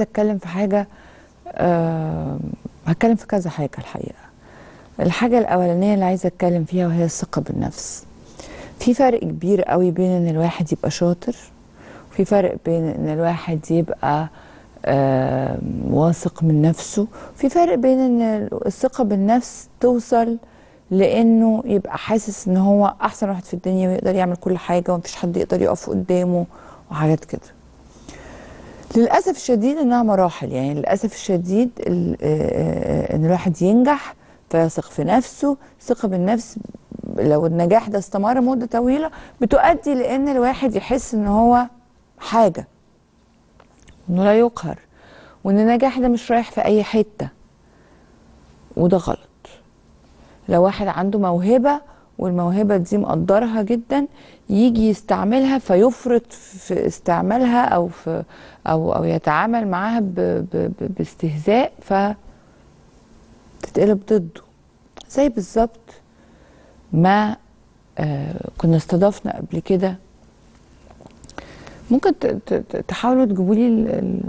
أتكلم في حاجة أه هتكلم في كذا حاجة الحقيقة. الحاجة الأولانية اللي عايزة أتكلم فيها وهي الثقة بالنفس. في فرق كبير قوي بين إن الواحد يبقى شاطر وفي فرق بين إن الواحد يبقى أه واثق من نفسه في فرق بين إن الثقة بالنفس توصل لإنه يبقى حاسس إن هو أحسن واحد في الدنيا ويقدر يعمل كل حاجة ومفيش حد يقدر يقف قدامه وحاجات كده. للأسف الشديد إنها مراحل. يعني للأسف الشديد إن الواحد ينجح فيثق في نفسه ثقة بالنفس لو النجاح ده استمر مدة طويلة بتؤدي لإن الواحد يحس إن هو حاجة إنه لا يقهر وإن النجاح ده مش رايح في أي حتة وده غلط. لو واحد عنده موهبة والموهبة دي مقدرها جدا يجي يستعملها فيفرط في استعمالها أو في أو أو يتعامل معاها باستهزاء ف تتقلب ضده. زي بالظبط ما آه كنا استضفنا قبل كده. ممكن تحاولوا تجيبوا لي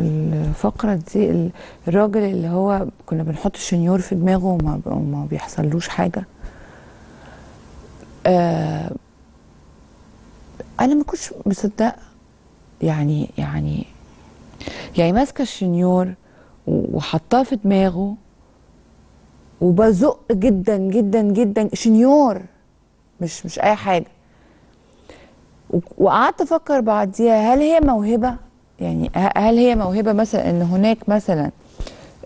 الفقرة دي الراجل اللي هو كنا بنحط الشنيور في دماغه وما, وما بيحصلوش حاجة. آه أنا ما كنتش مصدقة. يعني يعني يعني ماسكة الشنيور وحطاه في دماغه وبزق جدا جدا جدا شنيور مش مش أي حاجة. وقعدت أفكر بعديها هل هي موهبة؟ يعني هل هي موهبة مثلا إن هناك مثلا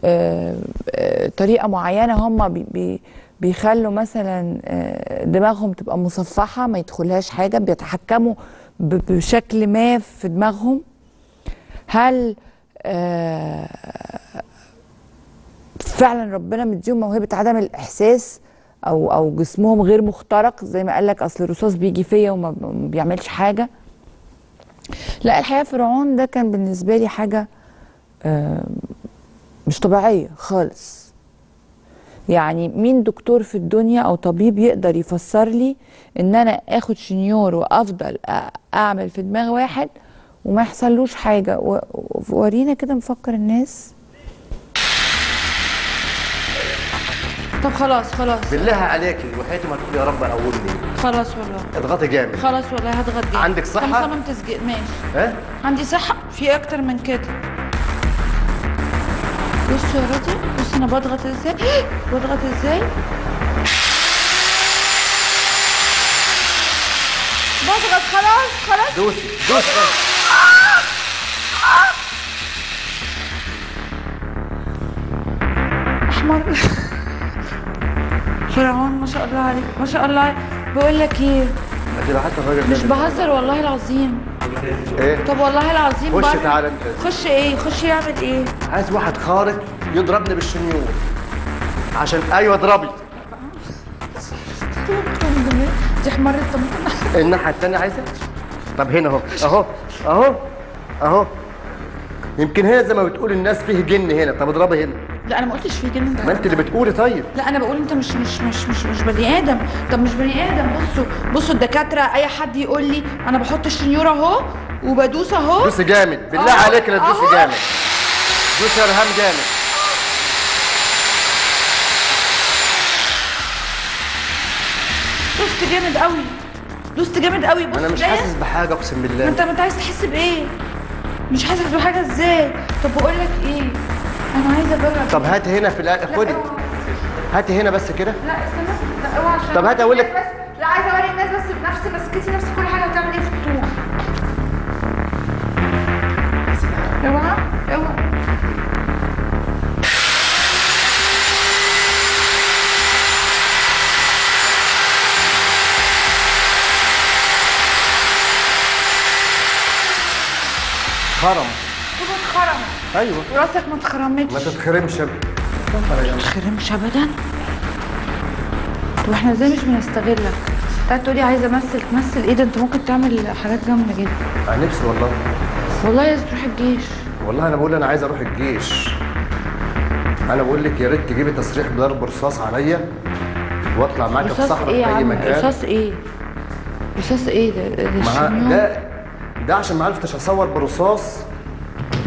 آه آه طريقة معينة هم بي بي بيخلوا مثلا دماغهم تبقى مصفحة ما يدخلهاش حاجة بيتحكموا بشكل ما في دماغهم؟ هل فعلا ربنا مديهم موهبة عدم الإحساس أو أو جسمهم غير مخترق زي ما قال لك أصل الرصاص بيجي فيا وما بيعملش حاجة؟ لا الحقيقة فرعون ده كان بالنسبة لي حاجة مش طبيعية خالص. يعني مين دكتور في الدنيا أو طبيب يقدر يفسر لي إن أنا آخد شنيور وأفضل أعمل في دماغ واحد وما يحصلوش حاجة؟ ورينا كده مفكر الناس. طب خلاص خلاص. بالله عليكي وحياتي ما تقولي يا رب قولني خلاص والله. اضغطي جامد. خلاص والله هضغط جامد عندك صحة؟ طب صمم تسجيل ماشي. ها؟ عندي صحة؟ في أكتر من كده. بصوا يا راضي بص أنا بضغط إزاي. بضغط إزاي؟ بضغط خلاص خلاص. دوسي دوسي أحمر فرعون ما شاء الله عليك ما شاء الله عليك. بقول لك إيه؟ حتى الراجل مش بهزر والله العظيم. إيه؟ طب والله العظيم خش بره. تعالى انت. خش إيه؟ خش يعمل إيه؟ عايز واحد خارق يضربني بالشنيور. عشان أيوه اضربي. دي حمرت طماطم الناحية الثانية عايزة؟ طب هنا اهو. اهو. اهو. اهو. يمكن هنا زي ما بتقول الناس فيه جن هنا. طب اضربي هنا. لا أنا ما قلتش في جن ما أنت اللي بتقولي طيب. لا أنا بقول أنت مش مش مش مش مش بني آدم. طب مش بني آدم. بصوا بصوا الدكاترة أي حد يقول لي أنا بحط الشنيور أهو وبدوس أهو. دوسي جامد. بالله أهو. عليك لا تدوسي أهو. جامد. دوسي يا رهام جامد. دوست جامد قوي. دوست جامد قوي. بص أنا مش. حاسس بحاجة أقسم بالله. أنت ما أنت عايز تحس بإيه؟ مش حاسس بحاجة إزاي؟ طب بقول لك إيه؟ أنا عايزة أجرب. طب هات هنا في الآ- خدي. هاتي هنا بس كده. لا استنى. لا أوعى عشان طب هات أقول لك- بس لا عايزة أوري الناس بس بنفسي مسكتي نفس كل حاجة هتعمل إيه في الطوق أوعى؟ أوعى. خرم أيوه. وراسك ما اتخرمتش ما تتخرمش. ما تتخرمش ابدا؟ طب إحنا إزاي مش بنستغلك؟ انت تقولي عايزة أمثل تمثل. إيه ده؟ أنت ممكن تعمل حاجات جامدة جدا. أنا نفسي والله. والله عايز تروح الجيش. والله أنا بقول أنا عايز أروح الجيش. أنا بقول لك يا ريت تجيبي تصريح بضرب رصاص عليا وأطلع معاك في صحراء إيه في أي مكان. رصاص إيه؟ رصاص إيه ده؟ ده ده ده عشان ما عرفتش أصور برصاص.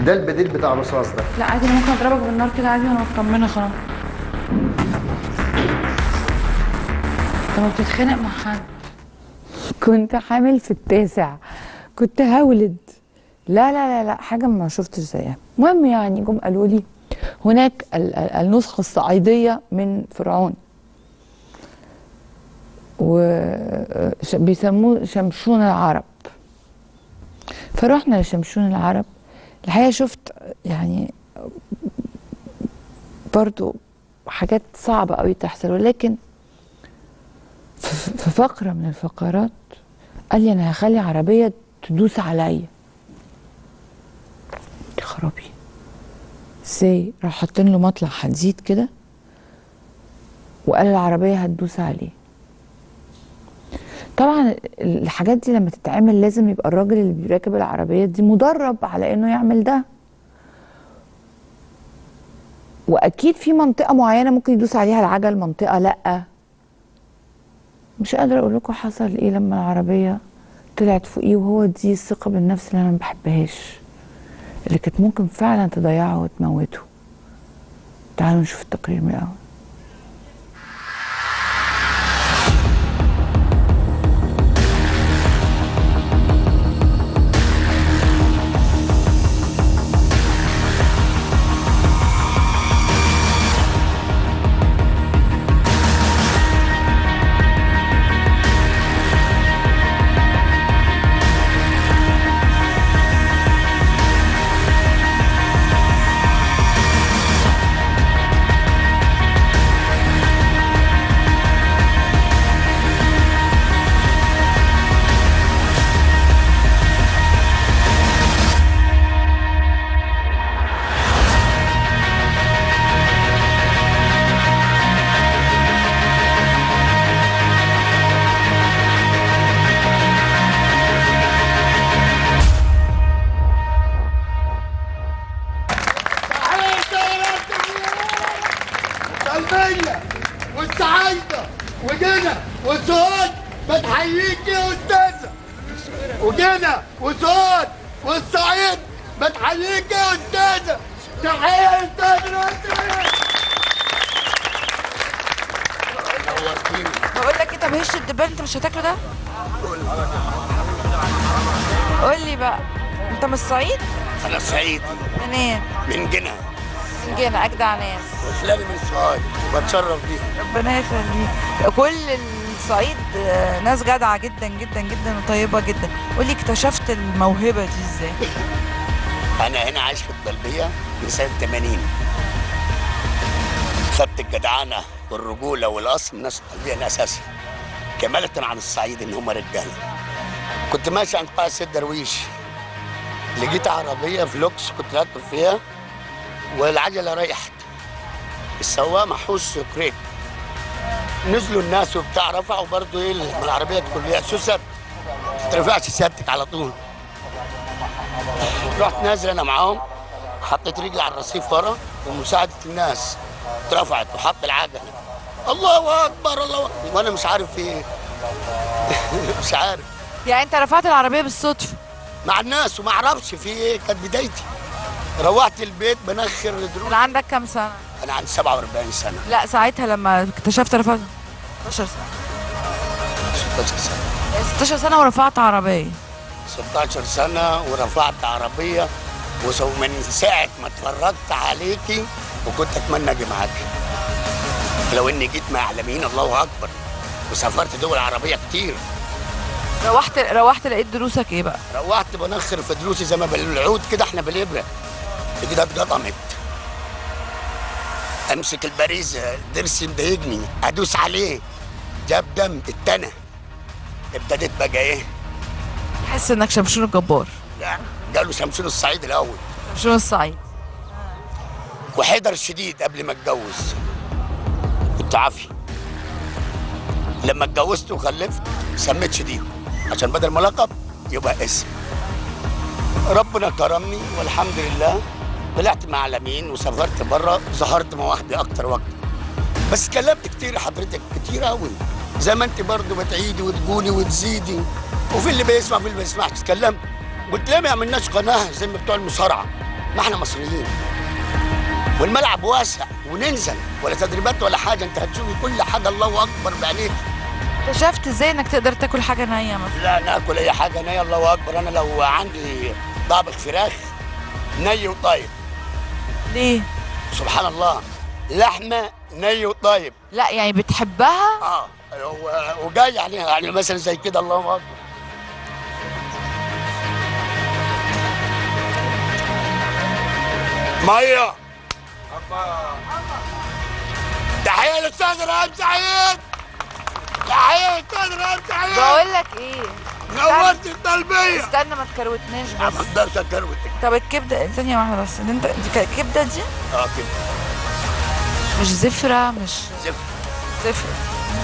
ده البديل بتاع الرصاص ده. لا عادي أنا ممكن اضربك بالنار كده عادي وأنا مطمنه خلاص. انت ما بتتخانق مع حد. كنت حامل في التاسع. كنت هولد. لا لا لا لا حاجة ما شفتش زيها. المهم يعني جم قالوا لي هناك ال- ال- النسخة الصعيدية من فرعون. وبيسموه شمشون العرب. فرحنا لشمشون العرب. الحقيقة شفت يعني برضو حاجات صعبة قوي تحصل ولكن في فقرة من الفقرات قال لي أنا هخلي عربية تدوس عليا. يا خرابي. إزاي؟ راح حاطين له مطلع حديد كده وقال العربية هتدوس عليه. طبعا الحاجات دي لما تتعمل لازم يبقى الراجل اللي بيراكب العربية دي مدرب على إنه يعمل ده. وأكيد في منطقة معينة ممكن يدوس عليها العجل منطقة لأ. مش قادرة أقول لكم حصل إيه لما العربية طلعت فوقيه وهو دي الثقة بالنفس اللي أنا ما بحبهاش اللي كانت ممكن فعلا تضيعه وتموته. تعالوا نشوف التقرير من الأول. سؤال بتشرف بيهم. ربنا يخليك. كل الصعيد ناس جدعة جدا جدا جدا وطيبة جدا. قول لي اكتشفت الموهبة دي إزاي؟ أنا هنا عايش في الطلبية من سنة 80 خدت الجدعانة والرجولة والأصل من الناس الطلبية أساسي كمالة عن الصعيد إن هم رجالة. كنت ماشي عند قاع السيد درويش. لقيت عربية فلوكس كنت راكب فيها والعجلة ريحت السواق محوس كريك نزلوا الناس وبتاع رفعوا برضه إيه العربية تكون فيها سوسه ما ترفعش سيادتك على طول. رحت نازل أنا معاهم حطيت رجلي على الرصيف ورا ومساعدة الناس اترفعت وحط العجلة. الله أكبر الله أكبر. وأنا مش عارف في إيه. مش عارف. يعني أنت رفعت العربية بالصدفة؟ مع الناس وما أعرفش في إيه كانت بدايتي. روحت البيت بنخر كان دروس عندك كام سنة؟ أنا عندي 47 سنة. لا ساعتها لما اكتشفت رفعت 16 سنة. 16 سنة. يعني 16 سنة ورفعت عربية. 16 سنة ورفعت عربية وسو من ساعة ما اتفرجت عليكي وكنت أتمنى أجي معاكي. لو إني جيت مع عالمين الله أكبر وسافرت دول عربية كتير. روحت روحت لقيت دروسك إيه بقى؟ روحت بنخر في دروسي زي ما بالعود كده إحنا بالإبرة. كده اتقطمت. أمسك البريز ضرسي مضايقني أدوس عليه. جاب دم اتنى. ابتديت بقى إيه؟ تحس إنك شمشون الجبار. لا قالوا شمسون الصعيد الأول. شمشون الصعيد. وحيدر الشديد قبل ما اتجوز. كنت عافي لما اتجوزت وخلفت سميت شديد. عشان بدل ما لقب يبقى اسم. ربنا كرمني والحمد لله. طلعت مع لمين وسافرت بره ظهرت مع واحدة أكتر وقت بس كلمت كتير حضرتك كتير قوي زي ما أنت برضه بتعيدي وتقولي وتزيدي. وفي اللي بيسمع وفي اللي ما بيسمعش اتكلمت. قلت ليه ما يعملناش قناة زي ما بتوع المصارعة. ما إحنا مصريين. والملعب واسع وننزل. ولا تدريبات ولا حاجة. أنت هتشوفي كل حاجة. الله أكبر بعينيك. اكتشفت إزاي إنك تقدر تاكل حاجة نية مثلا؟ لا ناكل أي حاجة نية. الله أكبر. أنا لو عندي طابخ فراخ ني وطيب ليه؟ سبحان الله لحمة ني وطيب. لا يعني بتحبها؟ آه. وجاي عليها يعني مثلا زي كده الله أكبر. مية. تحية للأستاذ رهاب سعيد. تحية للأستاذ رهاب سعيد. بقول لك إيه؟ نورت الطلبيه استنى ما تكروتناش ما بس أقدرش اكروتك طب الكبدة ثانية واحدة بس اللي انت الكبده دي؟ آه كده مش زفرة مش زفت زفرة.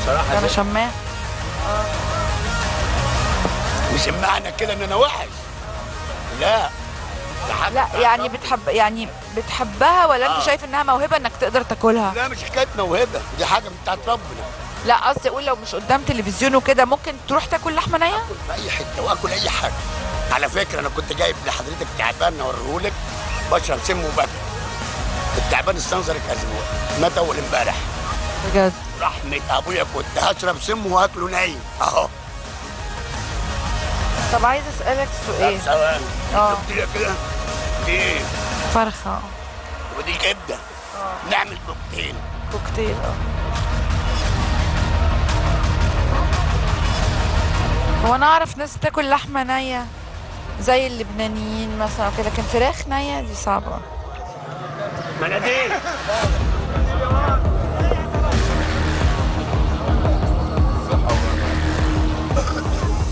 صراحة أنا زفت. شماه مش معنى كده إن أنا وحش. لا. لا يعني. بتحب يعني بتحبها ولا أنت آه. شايف إنها موهبة إنك تقدر تاكلها؟ لا مش حكايه موهبة. دي حاجة بتاعت ربنا. لا قصدي أقول لو مش قدام تلفزيون وكده ممكن تروح تاكل لحمة نية؟ آكل في أي حتة وآكل أي حاجة. على فكرة أنا كنت جايب لحضرتك تعبان اوريهولك بشرب سم وباكل التعبان استنظرك أسبوع مات أول امبارح. بجد؟ رحمة أبويا كنت هشرب سم واكله نايم. أهو. طب عايز أسألك سؤال. ثواني. آه. كده؟ دي. فرخة. ودي كبدة. نعمل كوكتيل. كوكتيل آه. هو أنا أعرف ناس تاكل لحمة نية زي اللبنانيين مثلا كده لكن فراخ نية دي صعبة. مناديل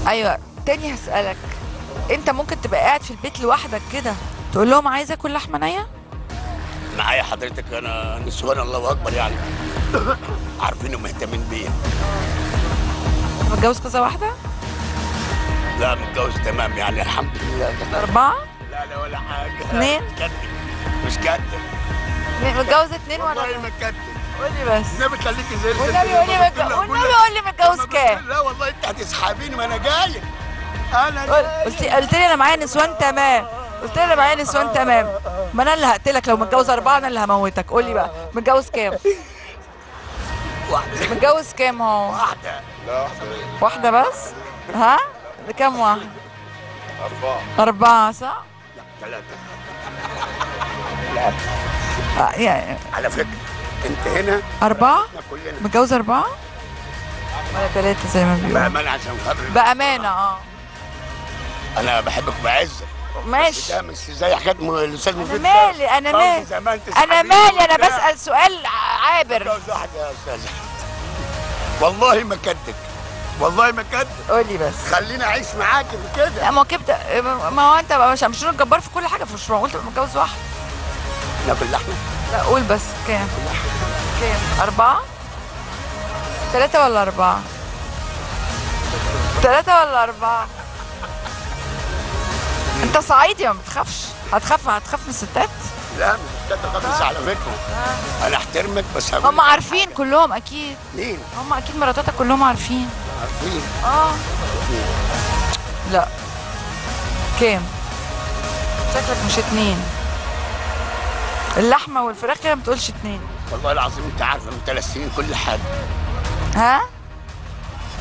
أيوه تاني هسألك. أنت ممكن تبقى قاعد في البيت لوحدك كده تقول لهم عايز أكل لحمة نية؟ معايا حضرتك أنا نسوان الله اكبر يعني. عارفين ومهتمين بيا متجوز كذا واحدة؟ لا متجوز تمام يعني الحمد لله. أربعة؟ لا لا ولا حاجة. اتنين؟ مش كدب متجوز اتنين ولا والله ما قولي بس. النبي خليكي زي. والنبي قولي لا، والنبي قولي- قولي متجوز كام؟ لا والله انت هتسحبيني ما أنا جاي. أنا. قلت قلت لي أنا معايا نسوان تمام. قلت لي أنا معايا نسوان تمام. ما أنا اللي هقتلك لو متجوز أربعة أنا اللي هموتك. قول لي بقى. متجوز كام؟ واحدة. متجوز كام هو؟ واحدة. واحدة بس؟ ها؟ كام واحدة أربعة. أربعة صح؟ ثلاثة. آه، يعني على فكرة أنت هنا؟ إحنا كلنا. متجوز أربعة؟ ولا ثلاثة زي ما بيقولوا. بامانه عشان خاطر بأمانة آه. أنا بحبك بعزك ماشي. مش زي م- الأستاذ أنا مفيد مالي أنا مالي. أنا مالي أنا. بسأل سؤال عابر. واحدة يا أستاذ. والله ما كدك والله ما كدك قول لي بس. خليني أعيش معاك كده ما هو كبده ما هو أنت مش مش الجبار في كل حاجة مش معقول تبقى متجوز واحدة. ناكل لحمه لا قول بس كام؟ كام؟ أربعة؟ ثلاثة ولا أربعة؟ ثلاثة ولا أربعة؟ أنت صعيدي ما بتخافش؟ هتخاف هتخاف من الستات؟ لا مش كده على فكرة. أنا أحترمك بس هم عارفين كلهم أكيد. مين؟ هم أكيد مراتاتك كلهم عارفين. عارفين. آه. لا. كام؟ شكلك مش اتنين. اللحمة والفراخ كده ما بتقولش اتنين. والله العظيم انت عارفه من ثلاث سنين كل حاجة. ها؟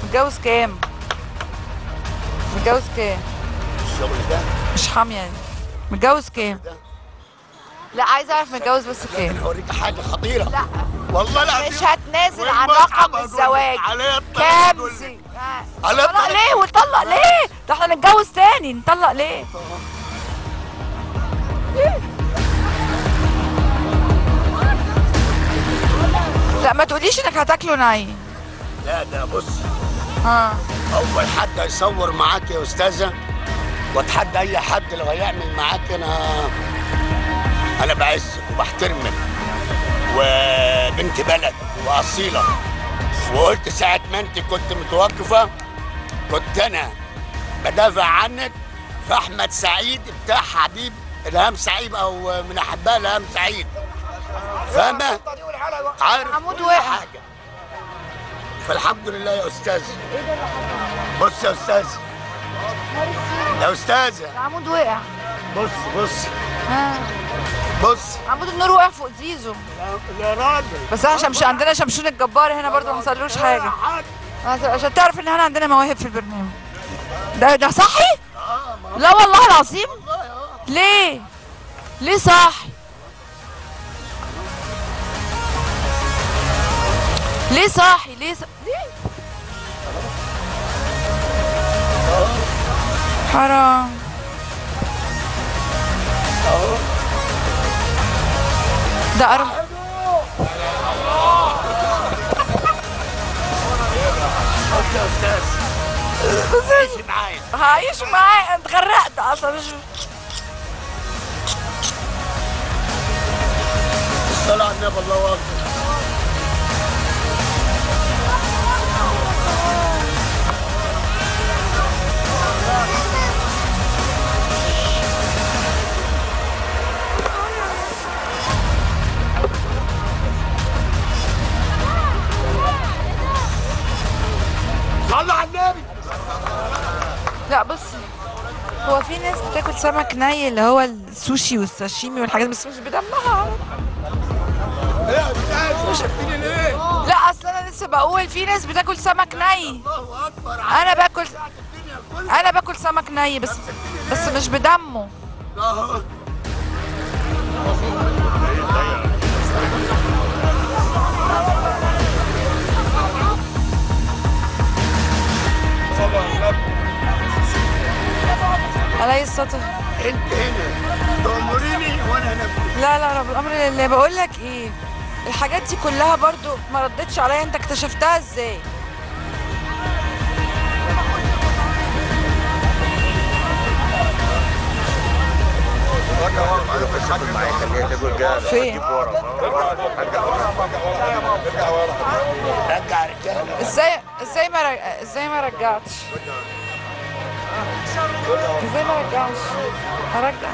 متجوز كام؟ متجوز كام؟ الشغل ده؟ مش حامية. دي متجوز كام؟ لا عايز أعرف متجوز بس كام هوريك حاجة خطيرة. لا. والله العظيم مش هتنازل عن رقم. الزواج. كام. سي عليا طلق. ليه؟ وطلق ليه؟ ده إحنا نتجوز تاني نطلق ليه؟ لا ما تقوليش إنك هتاكله ني لا ده بص. ها أول حد هيصور معاك يا أستاذة وأتحدى أي حد لو هيعمل معاك أنا أنا بعزك وبحترمك وبنت بلد وأصيلة. وقلت ساعة ما أنت كنت متوقفة كنت أنا بدافع عنك في أحمد سعيد بتاع حبيب الهام سعيد أو من أحباء الهام سعيد. فاهمه؟ عارف عمود. حاجة. فالحمد لله يا أستاذ. بص يا أستاذ. يا استاذه العمود وقع بص بص. بص. عمود النور وقع فوق زيزو. يا راجل. بس إحنا شمش عندنا شمشون الجبار هنا برضو ما حصلوش حاجة. عشان تعرف ان إحنا عندنا مواهب في البرنامج. ده ده صحي؟ لا والله العظيم. ليه؟ ليه صاحي ليه صاحي ليه ص... ليه؟ حرام. ده أرم يا أستاذ عيش معايا. هعيش معاه اتغرقت أصلا. مش الصلاة على النبي الله أكبر. صلى على النبي. لا بصي هو في ناس بتاكل سمك ني اللي هو السوشي والساشيمي والحاجات بس مش بدمها. ليه؟ لا اصل أنا لسه بقول في ناس بتاكل سمك ني. أنا باكل أنا باكل سمك ني بس بس مش بدمه. علي السطر. انت هنا. تأمريني وأنا انفذ لا لا رب الأمر لله بقول لك إيه. الحاجات دي كلها برضو ما ردتش عليا. أنت اكتشفتها إزاي؟ فين؟ إزاي إزاي ما. إزاي ما رجعتش؟ إزاي ما رجعش هرجع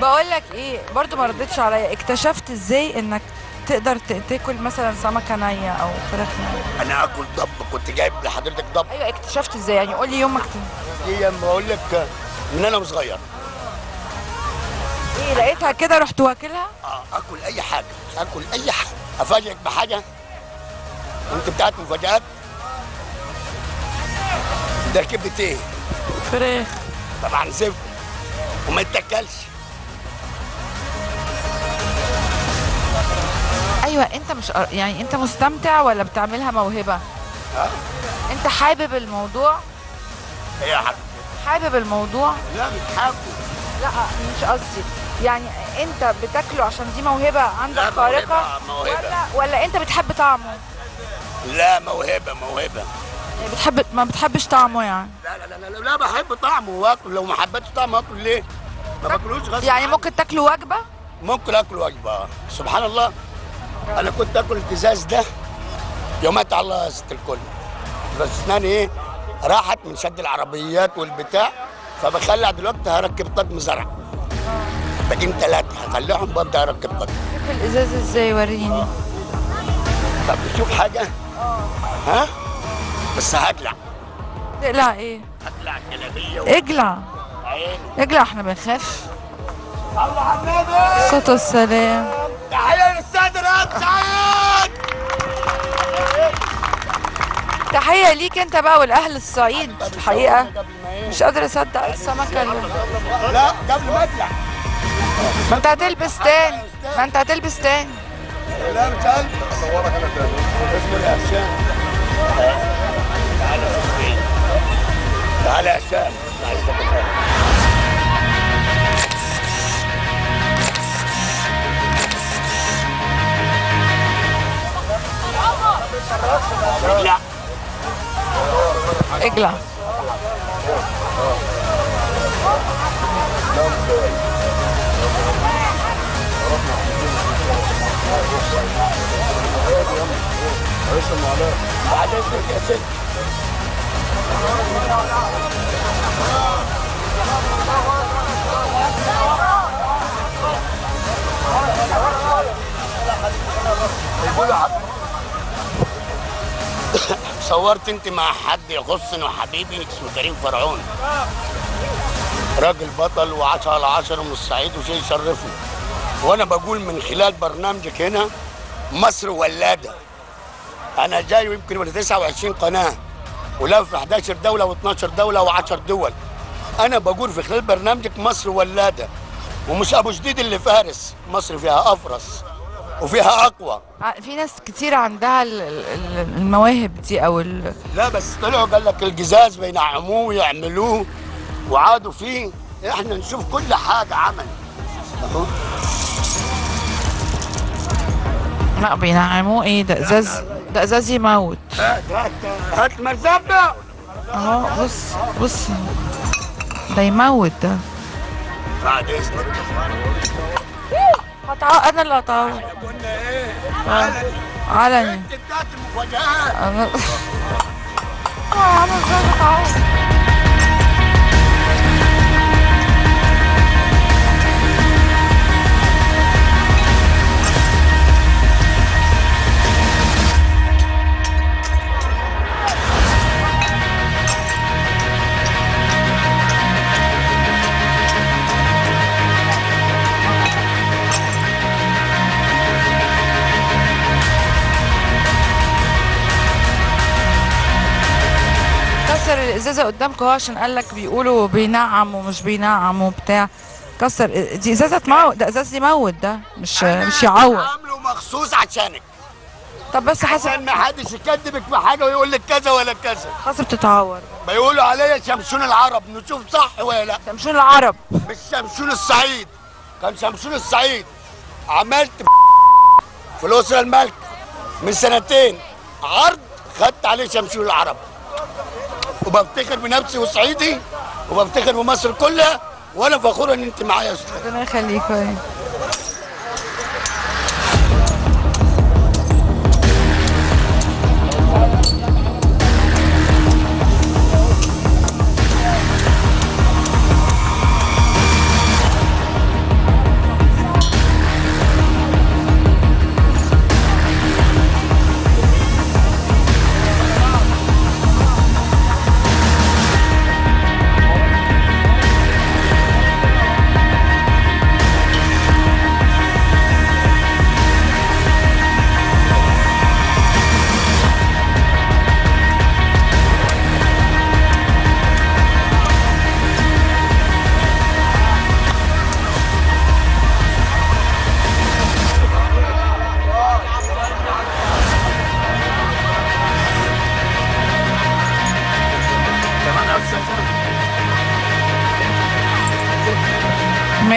بقول لك إيه برضو ما ردتش عليا. اكتشفت إزاي إنك تقدر تاكل مثلا سمكة نية أو فراخ نية؟ أنا آكل ضب كنت جايب لحضرتك ضب أيوه اكتشفت إزاي؟ يعني قول لي يومك دي أما؟ أقول لك من أنا وصغير. إيه لقيتها كده رحت واكلها؟ آه آكل أي حاجة. آكل أي حاجة. أفاجئك بحاجة؟ أنت بتاعت مفاجآت؟ ده كبده إيه؟ فراخ طبعا زفت وما يتاكلش أيوه أنت مش يعني أنت مستمتع ولا بتعملها موهبة؟ ها؟ أنت حابب الموضوع؟ إيه يا حاج حابب الموضوع؟ لا بتحبه لا مش قصدي. يعني أنت بتاكله عشان دي موهبة عندك خارقه موهبة، موهبة. ولا ولا أنت بتحب طعمه؟ لا موهبة موهبة. بتحب ما بتحبش طعمه يعني؟ لا لا لا لا, لا بحب طعمه واكل لو ما حبيتش طعمه اكل ليه؟ ما باكلوش غصب يعني عني. ممكن تاكله وجبة؟ ممكن آكل وجبة. سبحان الله. أنا كنت آكل التزاز ده يومات على ست الكل. بس اسناني إيه؟ راحت من شد العربيات والبتاع فبخلع دلوقتي هركب طقم زرع. باقيين ثلاثة هخليهم ببدا اركب طقم الازاز إزاي؟ وريني. طب تشوف حاجة. ها؟ بس هقلع. تقلع إيه؟ هقلع اجلع عيني. اجلع إحنا بنخاف. الله على النبي الصوت والسلام تحية للسيد رياض سعيد! تحية ليك انت بقى والأهل الصعيد الحقيقة مش قادرة أصدق السمكة اللي لا قبل ما اطلع ما انت هتلبس تاني ما انت هتلبس تاني. لا مش قلب صورك أنا تاني اسمه الهشام تعالى يا سيدي. تعالى صورت انت مع حد يخصني وحبيبي اسمه كريم فرعون. راجل بطل وعاش على عشرة من الصعيد وشيء يشرفني وأنا بقول من خلال برنامجك هنا مصر ولادة. أنا جاي يمكن ولا 29 قناة ولو في 11 دولة و12 دولة و10 دول. أنا بقول في خلال برنامجك مصر ولادة. ومش أبو جديد اللي فارس مصر فيها أفرس وفيها أقوى. ع- في ناس كتير عندها ال- ال- ال- المواهب دي أو ال... لا بس طلعوا قال لك الجزاز بينعموه ويعملوه وعادوا فيه. إحنا نشوف كل حاجة عمل. لا بينعموه إيه ده ازاز ده يموت هات مرزبه اهو بص بص ده يموت ده بعد اذنك هتع... أنا اللي إيه علني أنا آه أنا كسر الإزازة قدامكم اهو عشان قال لك بيقولوا بينعم ومش بينعم وبتاع. كسر دي إزازة تموت ده ازاز يموت ده مش مش يعور عامله مخصوص عشانك. طب بس حسب عشان ما حدش يكذبك في حاجة ويقول لك كذا ولا كذا. حسب تتعور. بيقولوا عليا شمشون العرب نشوف صح ولا لا. شمشون العرب. مش شمشون الصعيد. كان شمشون الصعيد. عملت في الاسره الملك من سنتين. عرض خدت عليه شمشون العرب. وبفتخر بنفسي وصعيدي وبفتخر بمصر كلها وأنا فخور إن أنت معايا يا أستاذ. ربنا يخليك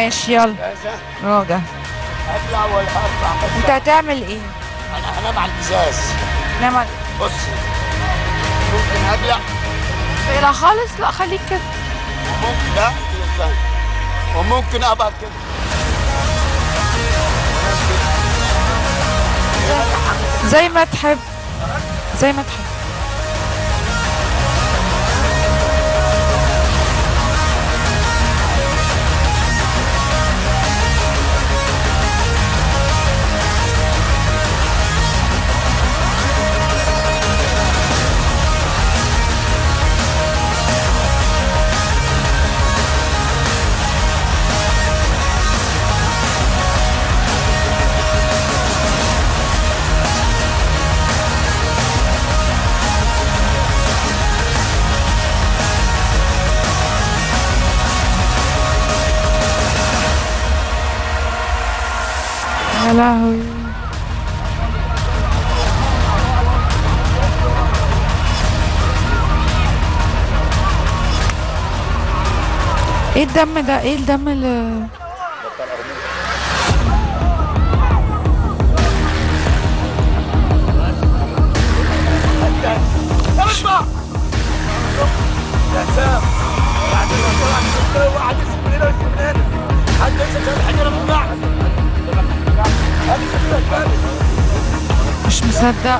ماشي يلا. ده ابلع ولا بس انت هتعمل إيه؟ أنا هنام على الازاز. نعمل بص. ممكن ابلع. لا خالص لا خليك كده. وممكن لا. وممكن ابعد كده. زي ما تحب زي ما تحب. ده إيه الدم اللي مش مصدق.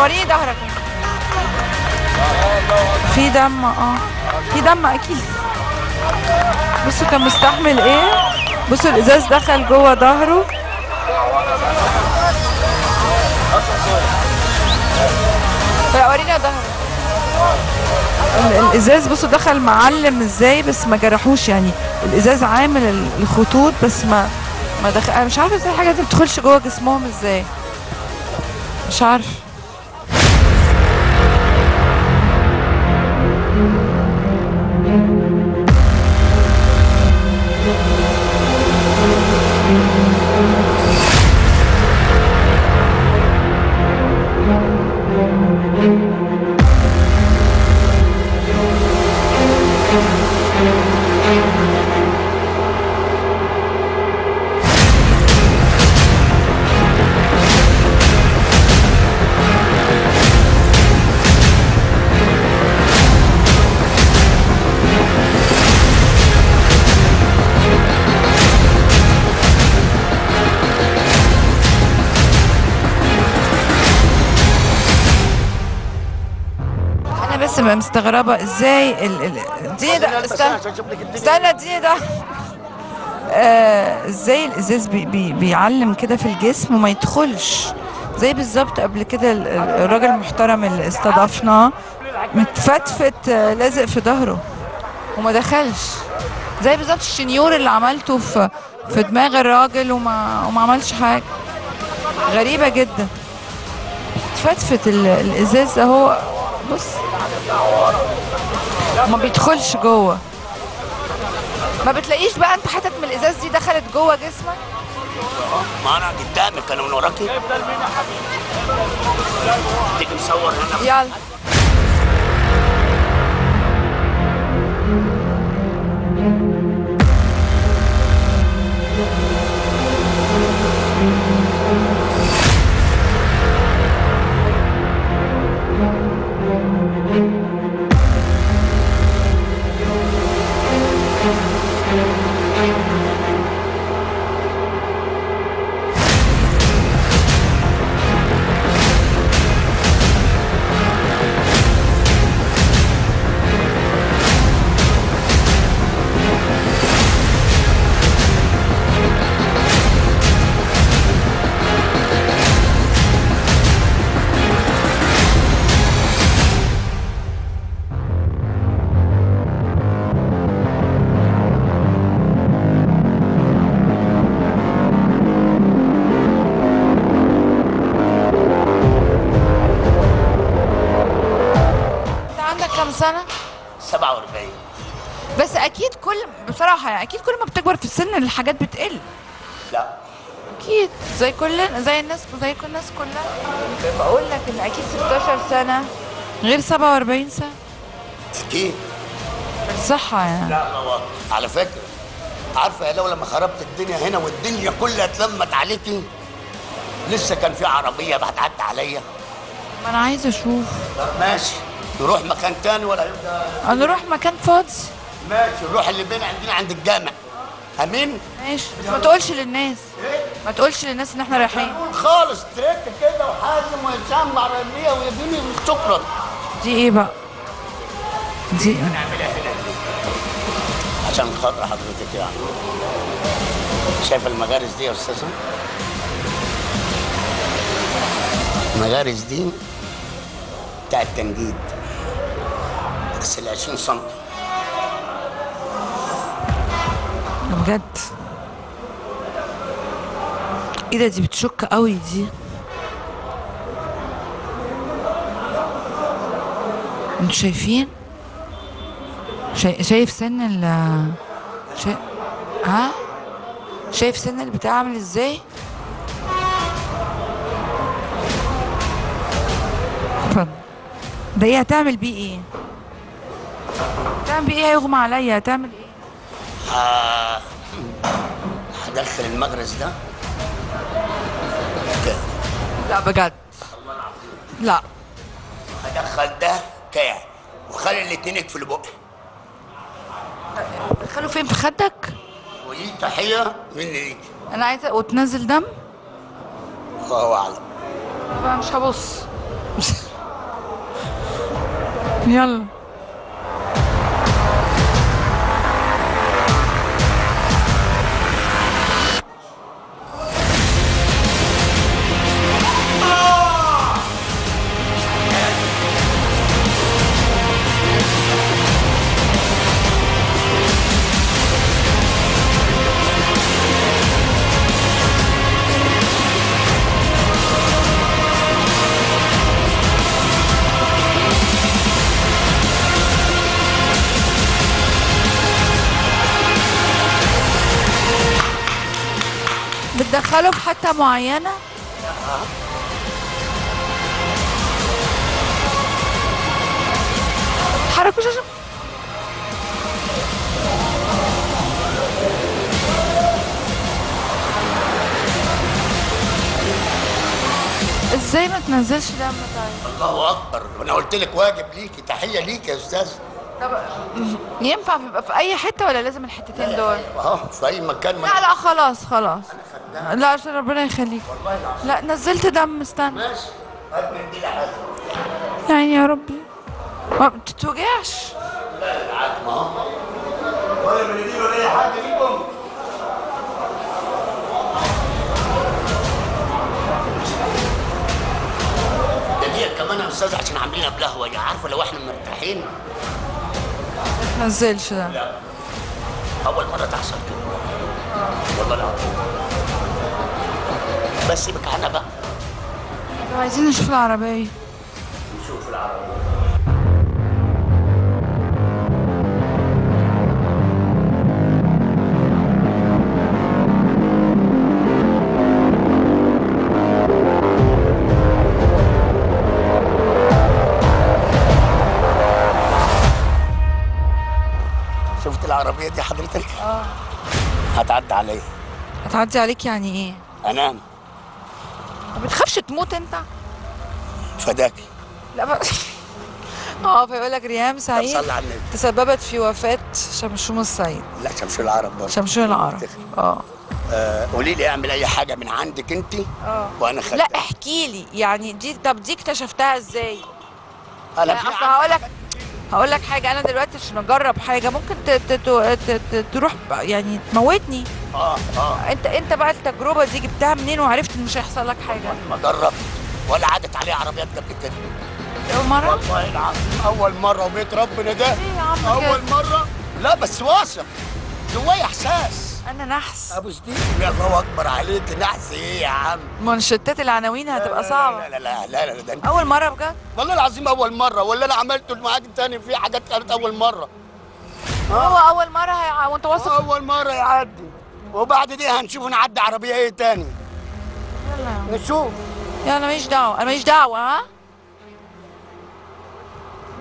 وريني ظهرك. في دم آه. في دم أكيد. بصوا كان مستحمل إيه؟ بصوا الإزاز دخل جوه ظهره. ظهرك. ال- الإزاز بصوا دخل معلم إزاي بس ما جرحوش يعني. الإزاز عامل ال- الخطوط بس ما ما دخل أنا مش عارفة إزاي الحاجات دي بتدخلش جوه جسمهم إزاي. مش عارفة. مستغربة إزاي ال ال اديني ده استنى استنى اديني ده آه، إزاي الإزاز بي بي بيعلم كده في الجسم وما يدخلش؟ زي بالظبط قبل كده ال- ال- الراجل المحترم اللي استضافناه متفتفت آه، لازق في ظهره وما دخلش. زي بالظبط الشنيور اللي عملته في في دماغ الراجل وما وما عملش حاجة. غريبة جدا. اتفتفت ال- الإزاز اهو بص. ما بيدخلش جوه. ما بتلاقيش بقى انت حتت من الإزاز دي دخلت جوه جسمك؟ ما أنا قدامك أنا من وراكي. تيجي نصور هنا. يلا. السن الحاجات بتقل. لا. أكيد. زي كلنا زي الناس زي كل الناس كلها. بقول لك إن أكيد 16 سنة غير 47 سنة. أكيد. صحة يعني. لا غلط على فكرة عارفة يا لو لما خربت الدنيا هنا والدنيا كلها اتلمت عليكي لسه كان في عربية بتعدي عليا. ما أنا عايزه أشوف. طب ماشي. نروح مكان تاني ولا يبقى؟ أنا أروح مكان فاضي. ماشي نروح اللي بين عندنا عند الجامع. امين. ماشي. بس ما تقولش للناس. ما تقولش للناس ان إحنا رايحين. قول خالص ترك كده وحازم وهشام العربيه ويديني شكرا دي إيه بقى؟ دي نعملها هنا عشان خاطر حضرتك يعني. شايف المغارز دي يا أستاذة؟ المغارز دي بتاع التنجيد بس ال 20 سم بجد. إيه ده دي بتشك قوي دي. أنتوا شايفين؟ شايف, شايف سن ال شايف ها؟ شايف سن البتاع عامل إزاي؟ ده إيه هتعمل بيه إيه؟ هتعمل بيه إيه؟ هيغمى عليا. هتعمل إيه؟ هدخل المغرز ده؟ لا بجد. لا. هدخل ده كده وخلي الاتنين يقفلوا بقي دخلوا فين؟ في خدك؟ ودي تحية مني ليك. أنا عايزة وتنزل دم؟ الله أعلم. طبعا مش هبص. يلا. بتدخله في حتة معينة؟ حركوش عشان إزاي ما تنزلش دم طيب الله أكبر. وأنا قلت لك واجب ليكي تحية ليك يا أستاذ. طب ينفع يبقى في أي حتة ولا لازم الحتتين دول؟ أهو في أي مكان لا لا خلاص خلاص. لا عشان ربنا يخليك. لا نزلت دم استنى. ماشي. هات من دي لحد. يعني يا ربي. ما بتتوجعش ولا من دي ولا أي حاجة ليكم ده دي كمان يا أستاذ عشان عاملينها بلهوة. يا عارفة لو إحنا مرتاحين. نزلش دم لا. أول مرة تحصل كده. والله العظيم. بس سيبك عنها بقى. عايزين نشوف العربية نشوف العربية. شفت العربية دي حضرتك؟ آه. هتعدي عليا. هتعدي عليك يعني إيه؟ أنام. ما بتخافش تموت انت؟ فداكي لا بقى آه فيقول لك ريهام سعيد تسببت في وفاة شمشوم السعيد لا شمشون العرب برضه. شمشون العرب. آه. آه، قولي لي اعمل اي حاجة من عندك انت آه. وأنا خدت لا احكي لي يعني دي طب دي اكتشفتها إزاي؟ أنا يعني في أصل هقول لك هقول لك حاجة أنا دلوقتي عشان اجرب حاجة ممكن تروح ب- يعني تموتني. آه آه انت انت بقى التجربة دي جبتها منين وعرفت إن مش هيحصل لك حاجة؟ ما جربت. ولا عدت عليه عربيات قبل كده. أول مرة؟ والله العظيم أول مرة وبيت ربنا ده. إيه يا عم أول كده؟ مرة. لا بس واثق. جوايا إحساس. أنا نحس. أبو سديد يا الله اكبر عليك. نحس إيه يا عم؟ منشطات العناوين هتبقى لا صعبة. لا لا لا لا ده أنت أول مرة بجد؟ والله العظيم أول مرة. ولا أنا عملته معاك تاني في حاجات كانت أول مرة. هو أول مرة هي... وأنت واثق؟ أول مرة يعدي. وبعد دي هنشوف نعدي عربية إيه تاني. يلا. نشوف. يلا ماليش دعوة أنا ماليش دعوة ها؟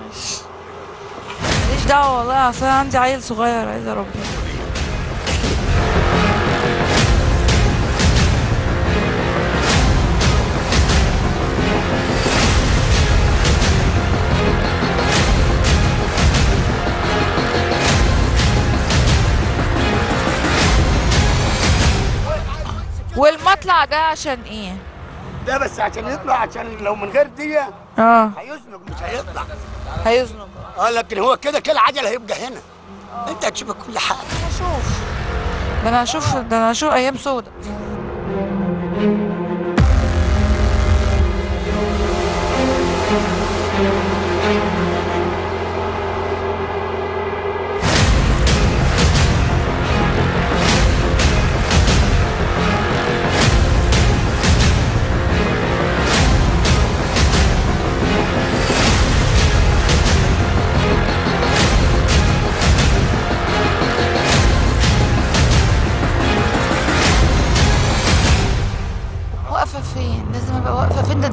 ماشي. ماليش دعوة والله أصل أنا عندي عيل صغير عايزه أربيه. والمطلع ده عشان إيه؟ ده بس عشان يطلع عشان لو من غير دي آه. هيزنق مش هيطلع. هيزنق. آه لكن هو كده كده العجل هيبقى هنا. أنت هتشوف كل حاجة. هشوف ده أنا هشوف ده أنا هشوف أيام سودة.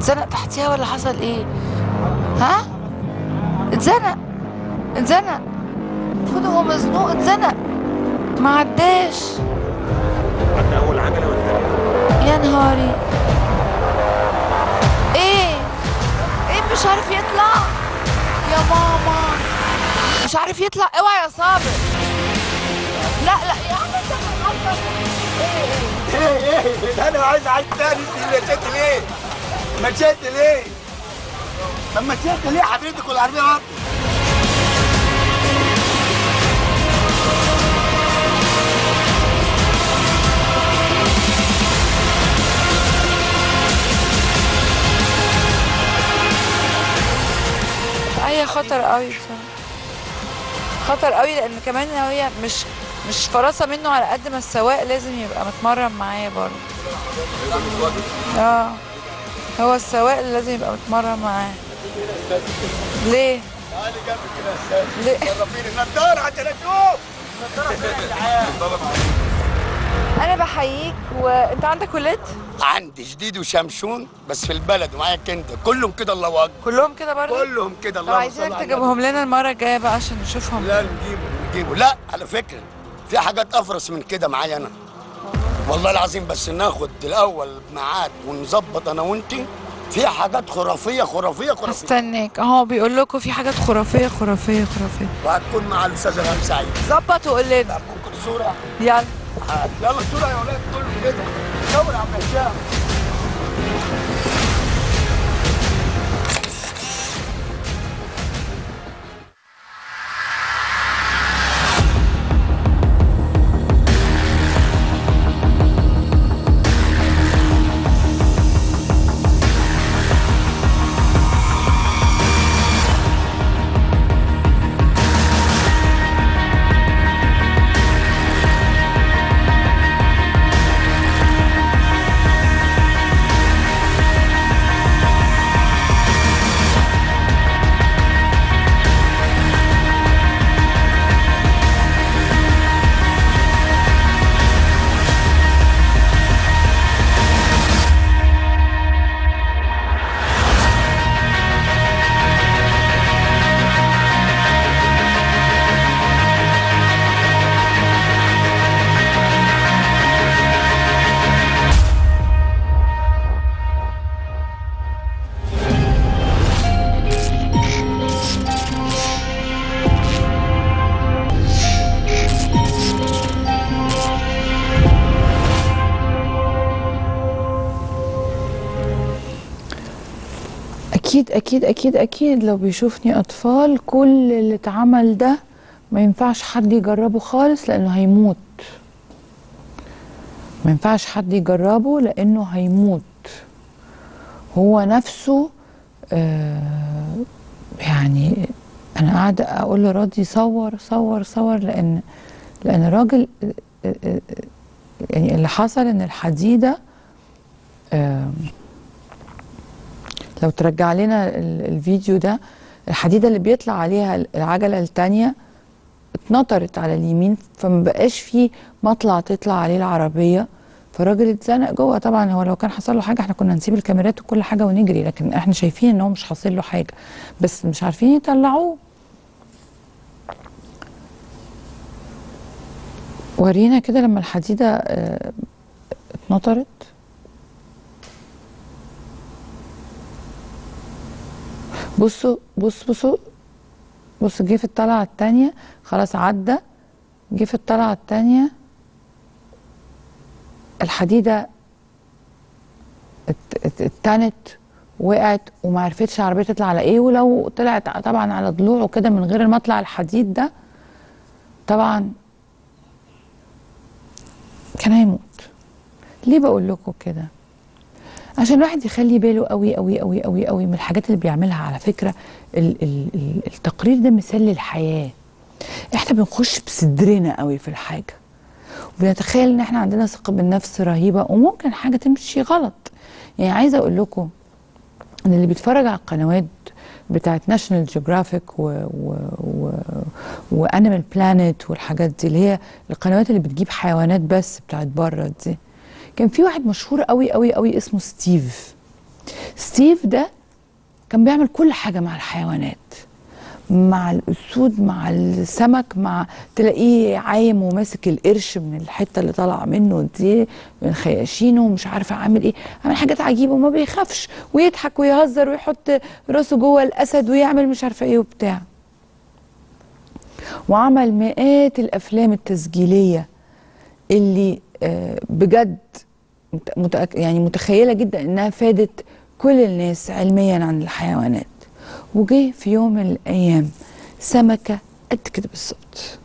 اتزنق تحتيها ولا حصل إيه؟ ها؟ اتزنق اتزنق المفروض هو مزنوق اتزنق ما عداش اول عجله والثانيه يا نهاري إيه؟ إيه مش عارف يطلع؟ يا ماما مش عارف يطلع اوعى يا صابر لا لا يا عم انت. إيه إيه ده أنا عايز عايز تاني انت مشيت ليه؟ مشيت ليه؟ طب مشيت ليه حضرتك والعربية برضه؟ هي خطر قوي بصراحه خطر قوي لأن كمان هي مش مش فراسه منه على قد ما السواق لازم يبقى متمرن معايا برضه آه هو السواق اللي لازم يبقى متمرن معاه ليه؟ ليه؟ رفيق النضاره عشان أشوف أنا بحييك وأنت عندك ولاد؟ عندي جديد وشمشون بس في البلد ومعاك أنت كلهم كده الله أكبر كلهم كده برضه؟ كلهم كده الله عايزينك تجيبهم لنا المرة الجاية بقى عشان نشوفهم لا نجيبه نجيبه لا على فكرة في حاجات أفرس من كده معايا أنا والله العظيم بس ناخد الأول ميعاد ونظبط أنا وانتي في حاجات خرافية خرافية خرافية. استناك أهو بيقول لكم في حاجات خرافية خرافية خرافية. وهتكون مع الأستاذ رام سعيد. ظبط وقول لنا. ممكن صوره يلا. يلا صوره يا ولاد كله كده. صور يا عم أكيد أكيد أكيد أكيد. لو بيشوفني أطفال كل اللي اتعمل ده ما ينفعش حد يجربه خالص لأنه هيموت. ما ينفعش حد يجربه لأنه هيموت. هو نفسه آه يعني أنا قاعدة أقول لراضي صور صور صور لأن لأن الراجل آه، آه، يعني اللي حصل إن الحديدة آه لو ترجع لنا ال- الفيديو ده الحديدة اللي بيطلع عليها العجلة التانية اتنطرت على اليمين فما بقاش فيه مطلع تطلع عليه العربية. فالراجل اتزنق جوه. طبعا هو لو كان حصل له حاجة إحنا كنا نسيب الكاميرات وكل حاجة ونجري لكن إحنا شايفين ان هو مش حاصل له حاجة. بس مش عارفين يطلعوه. ورينا كده لما الحديدة آه اتنطرت. بصوا بص بصوا. بص جه في الطلعة التانية. خلاص عدى. جه في الحديدة ات- ات- اتنت وقعت وما عرفتش العربية تطلع على إيه. ولو طلعت طبعا على ضلوعه كده من غير المطلع الحديد ده طبعا كان هيموت. ليه بقول لكم كده؟ عشان الواحد يخلي باله قوي قوي قوي قوي قوي من الحاجات اللي بيعملها. على فكرة ال ال ال التقرير ده مثال للحياة. إحنا بنخش بصدرنا قوي في الحاجة. وبنتخيل إن إحنا عندنا ثقة بالنفس رهيبة وممكن حاجة تمشي غلط. يعني عايزه أقول لكم إن اللي بيتفرج على القنوات بتاعت ناشونال جيوغرافيك و و وانيمال بلانيت والحاجات دي اللي هي القنوات اللي بتجيب حيوانات بس بتاعت بره دي كان في واحد مشهور قوي قوي قوي اسمه ستيف. ستيف ده كان بيعمل كل حاجة مع الحيوانات مع الأسود مع السمك مع تلاقيه عايم وماسك القرش من الحتة اللي طالعة منه دي من خياشينه ومش عارفة عامل إيه عامل حاجات عجيبة وما بيخافش ويضحك ويهزر ويحط راسه جوه الأسد ويعمل مش عارفة إيه وبتاع. وعمل مئات الأفلام التسجيلية اللي بجد يعني متخيلة جدا إنها فادت كل الناس علميا عن الحيوانات. وجه في يوم من الأيام سمكة قد كده بالظبط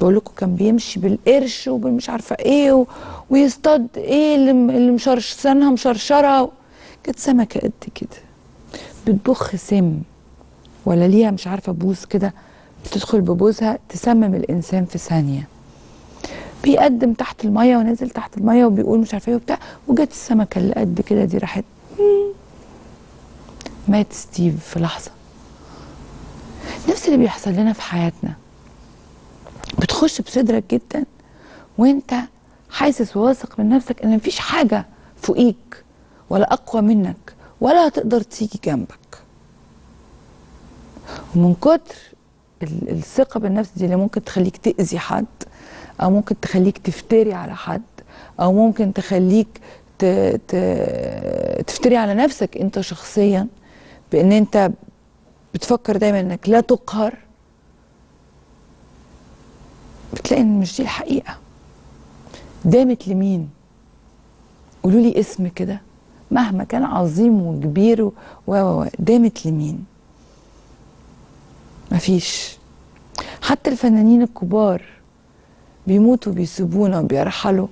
بقول لكم كان بيمشي بالقرش وبالمش عارفة إيه و... ويصطاد إيه اللي مشرش سنها مشرشرة و... كانت سمكة قد كده بتبخ سم ولا ليها مش عارفة بوز كده بتدخل ببوزها تسمم الإنسان في ثانية. بيقدم تحت المية ونزل تحت المية وبيقول مش عارفة إيه وبتاع وجت السمكة اللي قد كده دي راحت مات ستيف في لحظة. نفس اللي بيحصل لنا في حياتنا. بتخش بصدرك جدا وانت حاسس وواثق من نفسك إن مفيش حاجة فوقيك ولا أقوى منك ولا هتقدر تيجي جنبك. ومن كتر ال- الثقة بالنفس دي اللي ممكن تخليك تأذي حد أو ممكن تخليك تفتري على حد أو ممكن تخليك ت... ت... تفتري على نفسك أنت شخصيا بأن أنت بتفكر دايما إنك لا تقهر. بتلاقي إن مش دي الحقيقة. دامت لمين؟ قولوا لي اسم كده. مهما كان عظيم وكبير و و دامت لمين؟ مفيش. حتى الفنانين الكبار بيموتوا بيسيبونا وبيرحلوا.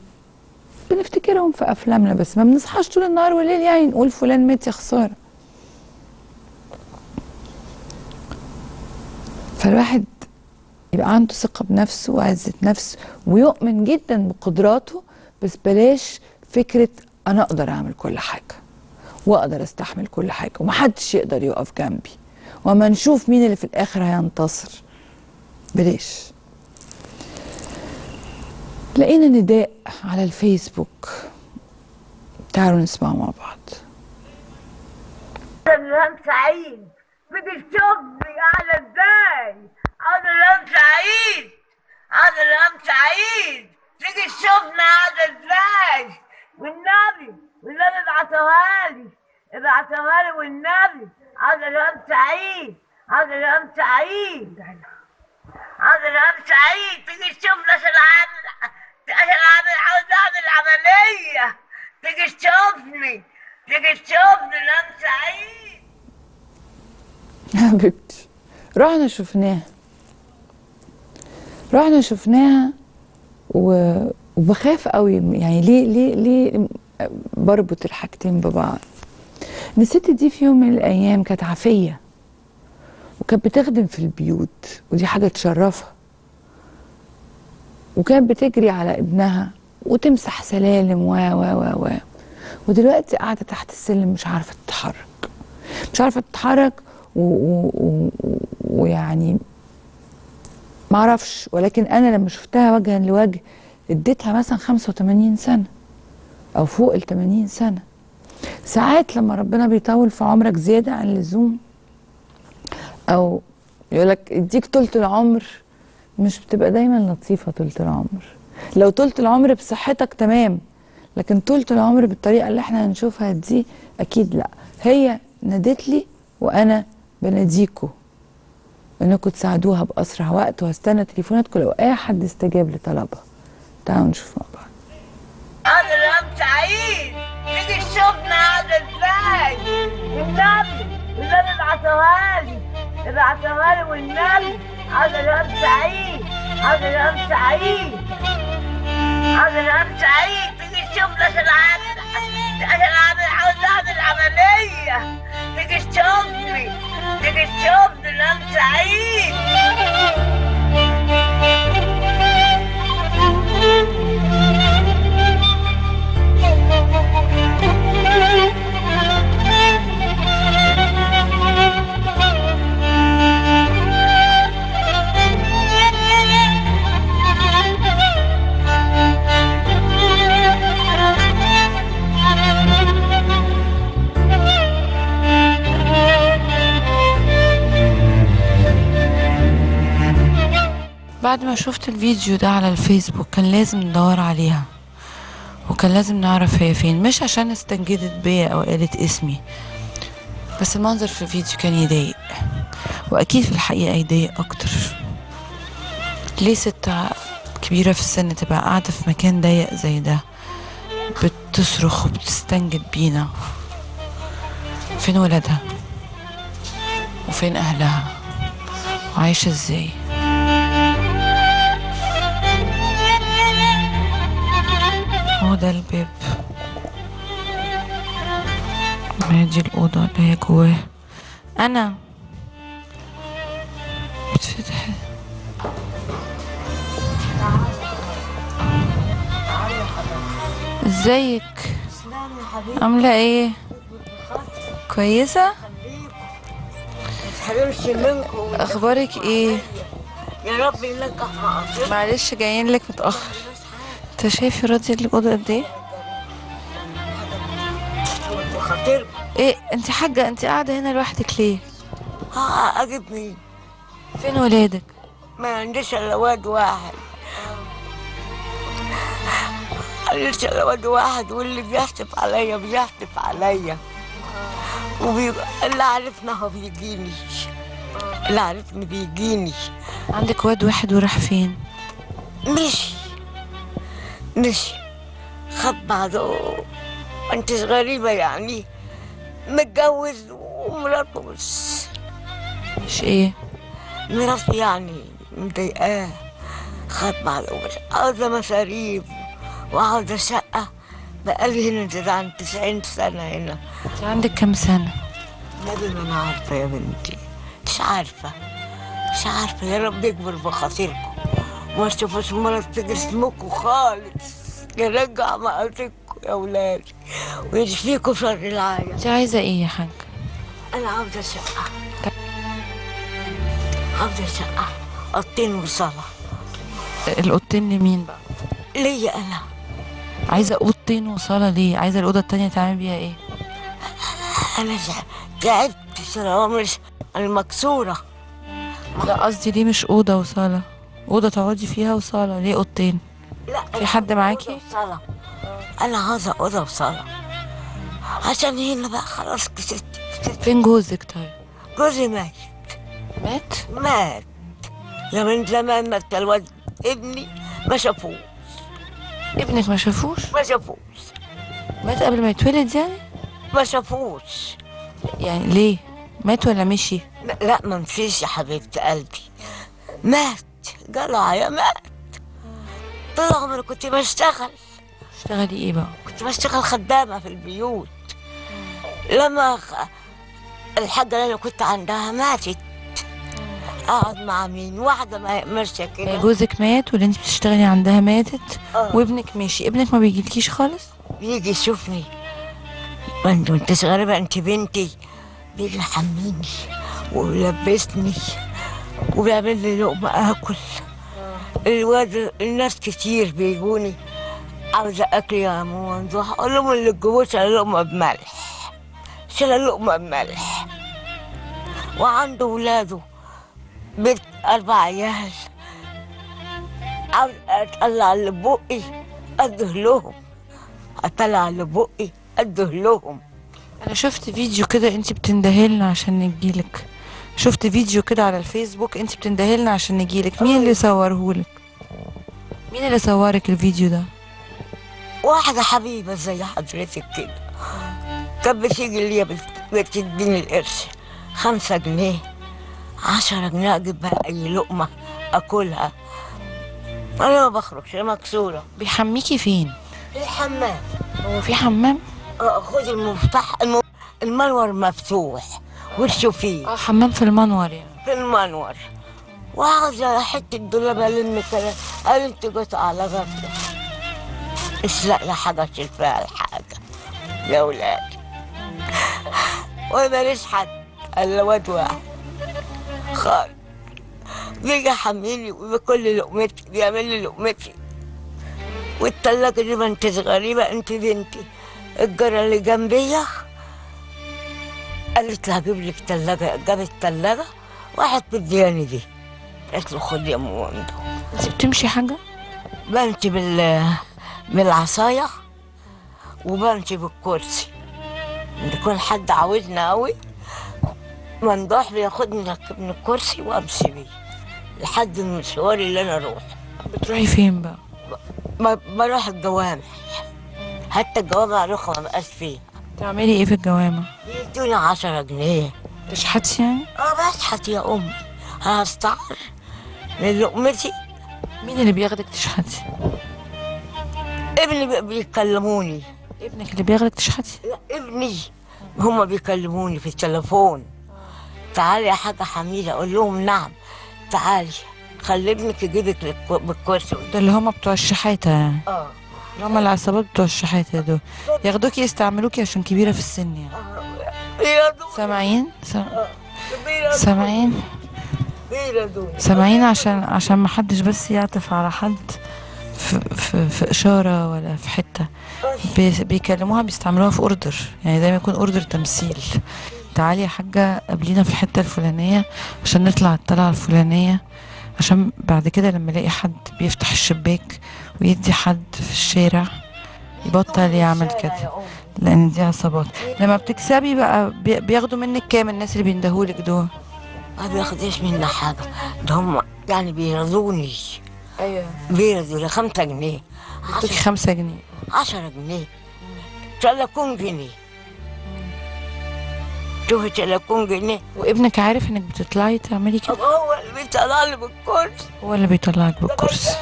بنفتكرهم في أفلامنا بس ما بنصحاش طول النهار والليل يعني نقول فلان مات يا خسارة. فالواحد يبقى عنده ثقة بنفسه وعزة نفس ويؤمن جدا بقدراته بس بلاش فكرة أنا أقدر أعمل كل حاجة وأقدر أستحمل كل حاجة ومحدش يقدر يقف جنبي. وما نشوف مين اللي في الآخر هينتصر. بلاش. لقينا نداء على الفيسبوك. تعالوا نسمعه مع بعض. رمضان سعيد بتشوفني قاعدة إزاي؟ أنا رمضان سعيد أنا رمضان سعيد تيجي تشوفنا قاعدة إزاي؟ والنبي والنبي ابعتوها لي ابعتوها لي والنبي. أنا رمضان سعيد أنا رمضان سعيد أنا رمضان سعيد تيجي تشوفنا عشان اعمل عشان اعمل عملية تيجي تشوفني تيجي تشوفني رمضان سعيد. حبيبتي رحنا شفناها. رحنا شفناها و... وبخاف قوي. يعني ليه ليه ليه بربط الحاجتين ببعض؟ ان الست دي في يوم من الأيام كانت عافية وكانت بتخدم في البيوت ودي حاجة تشرفها. وكانت بتجري على ابنها وتمسح سلالم و و و و. ودلوقتي قاعدة تحت السلم مش عارفة تتحرك. مش عارفة تتحرك ويعني ما أعرفش. ولكن أنا لما شفتها وجها لوجه اديتها مثلا 85 سنة أو فوق ال 80 سنة. ساعات لما ربنا بيطول في عمرك زيادة عن اللزوم أو يقولك اديك طولة العمر مش بتبقى دايما لطيفة طولة العمر. لو طولة العمر بصحتك تمام لكن طولة العمر بالطريقة اللي إحنا هنشوفها دي أكيد لأ. هي نادت لي وأنا بناديكوا انكم تساعدوها بأسرع وقت وهستنى تليفوناتكم لو أي حد استجاب لطلبها تعالوا نشوف مع بعض. أنا رمضان سعيد تيجي تشوفنا قاعدة إزاي والنبي والنبي ابعتوها لي ابعتوها لي والنبي. سعيد. أنا رمضان سعيد. تيجي اعمل عشان اعمل عاوز اعمل عملية تيجي تشوفني تيجي تشوفني رمضان سعيد. بعد ما شفت الفيديو ده على الفيسبوك كان لازم ندور عليها. وكان لازم نعرف هي فين. مش عشان استنجدت بيا أو قالت اسمي. بس المنظر في الفيديو كان يضايق. وأكيد في الحقيقة يضايق أكتر. ليه ست كبيرة في السن تبقى قاعدة في مكان ضيق زي ده؟ بتصرخ وبتستنجد بينا. فين ولادها؟ وفين أهلها؟ وعايشة إزاي؟ هو ده الباب. ما دي الأوضة اللي هي جواه. أنا. بتفتح. إزيك؟ عاملة إيه؟ كويسة؟ أخبارك إيه؟ يا رب معاكم معلش جايين لك متأخر. انت شايف راضية الأوضة قد إيه؟ وخاطركم إيه انت حاجة انت قاعدة هنا لوحدك ليه؟ ها أجيب مين فين ولادك؟ ما عنديش الا واد واحد. عنديش الا واد واحد واللي بيحتف عليا بيحتف عليا. وبي... اللي عرفنا هو بيجيني. اللي عرفني بيجيني. عندك واد واحد وراح فين؟ مشي. مشي خد بعضه انت غريبة يعني. متجوز ومراته بس مش إيه مراته يعني مضايقاه خد بعضه بس عاوزة مصاريف. وعاوزة شقة. بقالي هنا عن تسعين سنة هنا. انت عندك كام سنة؟ نبي ما أنا عارفة يا بنتي. مش عارفة. مش عارفة. يا رب يكبر بخاطركم. تشوفوش مرة تيجي اسمكم خالص. يرجع مقاتلكم يا ولادي ويشفيكوا شر العالم. انت عايزة إيه يا حاج؟ أنا عاوزة شقة عاوزة شقة قطين وصالة. الأوضتين لمين بقى؟ ليا أنا. عايزة أوضتين وصالة ليه؟ عايزة الأوضة التانية تعمل بيها إيه؟ أنا تعبت العمر المكسورة. لا قصدي ليه مش أوضة وصالة؟ أوضة تقعدي فيها وصالة. ليه أوضتين؟ لا في حد معاكي؟ وصالة. أنا عاوزة أوضة وصالة. عشان هنا بقى خلاص كسبت. فين جوزك طيب؟ جوزي مات. مات؟ مات. يا من زمان مات الواد ابني ما شافوش. ابنك ما شافوش؟ ما شافوش. مات قبل ما يتولد يعني؟ ما شافوش. يعني ليه؟ مات ولا مشي؟ لا- ما مشيش يا حبيبة قلبي. مات. جاله عيا مات. طول عمري كنت بشتغل. اشتغلي إيه بقى؟ كنت بشتغل خدامة في البيوت. لما الحاجة اللي أنا كنت عندها ماتت. أقعد مع مين؟ واحدة ما- ماشية يعني كده جوزك مات واللي أنت بتشتغلي عندها ماتت؟ آه. وابنك مشي ابنك ما بيجيلكيش خالص؟ بيجي يشوفني انت انت غريبة انت بنتي. بيجي يحميني ويلبسني. وبيعمل لي لقمة آكل. الواد الناس كتير بيجوني. عاوزة أكل يا ممدوح أقول لهم اللي تجيبوش على لقمة بملح. شيل لقمة بملح. وعنده ولاده. بنت أربع عيال. عاوز أطلع اللي بقي أده لهم أطلع اللي بقي أده لهم أنا شفت فيديو كده انت بتندهلنا عشان نجيلك. شفت فيديو كده على الفيسبوك انت بتندهلنا عشان نجيلك مين اللي صورهولك؟ مين اللي صورك الفيديو ده؟ واحدة حبيبة زي حضرتك كده. كانت بتيجي ليا بت- بتديني القرش. خمسة جنيه. عشرة جنيه أجيب بها أي لقمة أكلها. أنا ما بخرجش أنا مكسورة. بيحميكي فين؟ الحمام. هو في حمام؟ آه، خدي المفتاح الم... المنور مفتوح. وشه فيه. آه حمام في المنور يعني. في المنور وعاوزة حتة دولاب ألم كده قال أنت جيت على غفلة مش لاقية حاجة أشيل فيها الحاجة يا ولادي وماليش حد؟ إلا واد واحد. خالص بيجي يحميني وبكل لي لقمتي بيعمل لي لقمتي. والتلاجة دي ما انت غريبة أنت بنتي. الجارة اللي جنبية قالت لها هجيب لك تلاجة جابت تلاجة واحد بدياني دي. قالت له خد يا أم انت بتمشي حاجة؟ بمشي بال بالعصاية وبمشي بالكرسي. إن يكون حد عاوزني قوي ممدوح بياخدني يركبني الكرسي وأمشي بيه. لحد المشوار اللي أنا أروح. بتروحي فين بقى؟ ما بروح الجوامع حتى الجوامع رخمة ما بقاش فيها. تعملي إيه في الجوامع؟ يدوني عشرة جنيه. تشحتي يعني؟ آه بشحت يا امي هستعر. من لقمتي. مين اللي بياخدك تشحتي؟ ابني بي- بيكلموني. ابنك اللي بياخدك تشحتي؟ لا ابني. هما بيكلموني في التليفون. تعالي يا حاجة حميدة أقول لهم نعم. تعالي خلي ابنك يجيبك بالكرسي. ده اللي هم بتوع الشحاتة يعني. آه. هم العصابات بتوع الشحاتة دول. ياخدوكي يستعملوكي عشان كبيرة في السن يعني. يا سامعين سامعين؟ سامعين عشان عشان ما حدش بس يعطف على حد في, في, في إشارة ولا في حتة. بي- بيكلموها بيستعملوها في أوردر. يعني دايما يكون أوردر تمثيل. تعالي يا حاجة قابلينا في الحتة الفلانية عشان نطلع الطلعة الفلانية. عشان بعد كده لما ألاقي حد بيفتح الشباك ويدي حد في الشارع يبطل يعمل كده. لأن دي عصابات. لما بتكسبي بقى بي- بياخدوا منك كام الناس اللي بيندهولك دول؟ ما بياخدوش منا حاجة. ده هم يعني بيرضوني. أيوه. بيرضوا خمسة جنيه. بيدوكي خمسة جنيه. عشرة جنيه. تلاتين جنيه. شوفي تلاتين جنيه. وابنك عارف إنك بتطلعي تعملي كده؟ هو اللي بيطلع لي بالكرسي هو اللي بيطلعك بالكرسي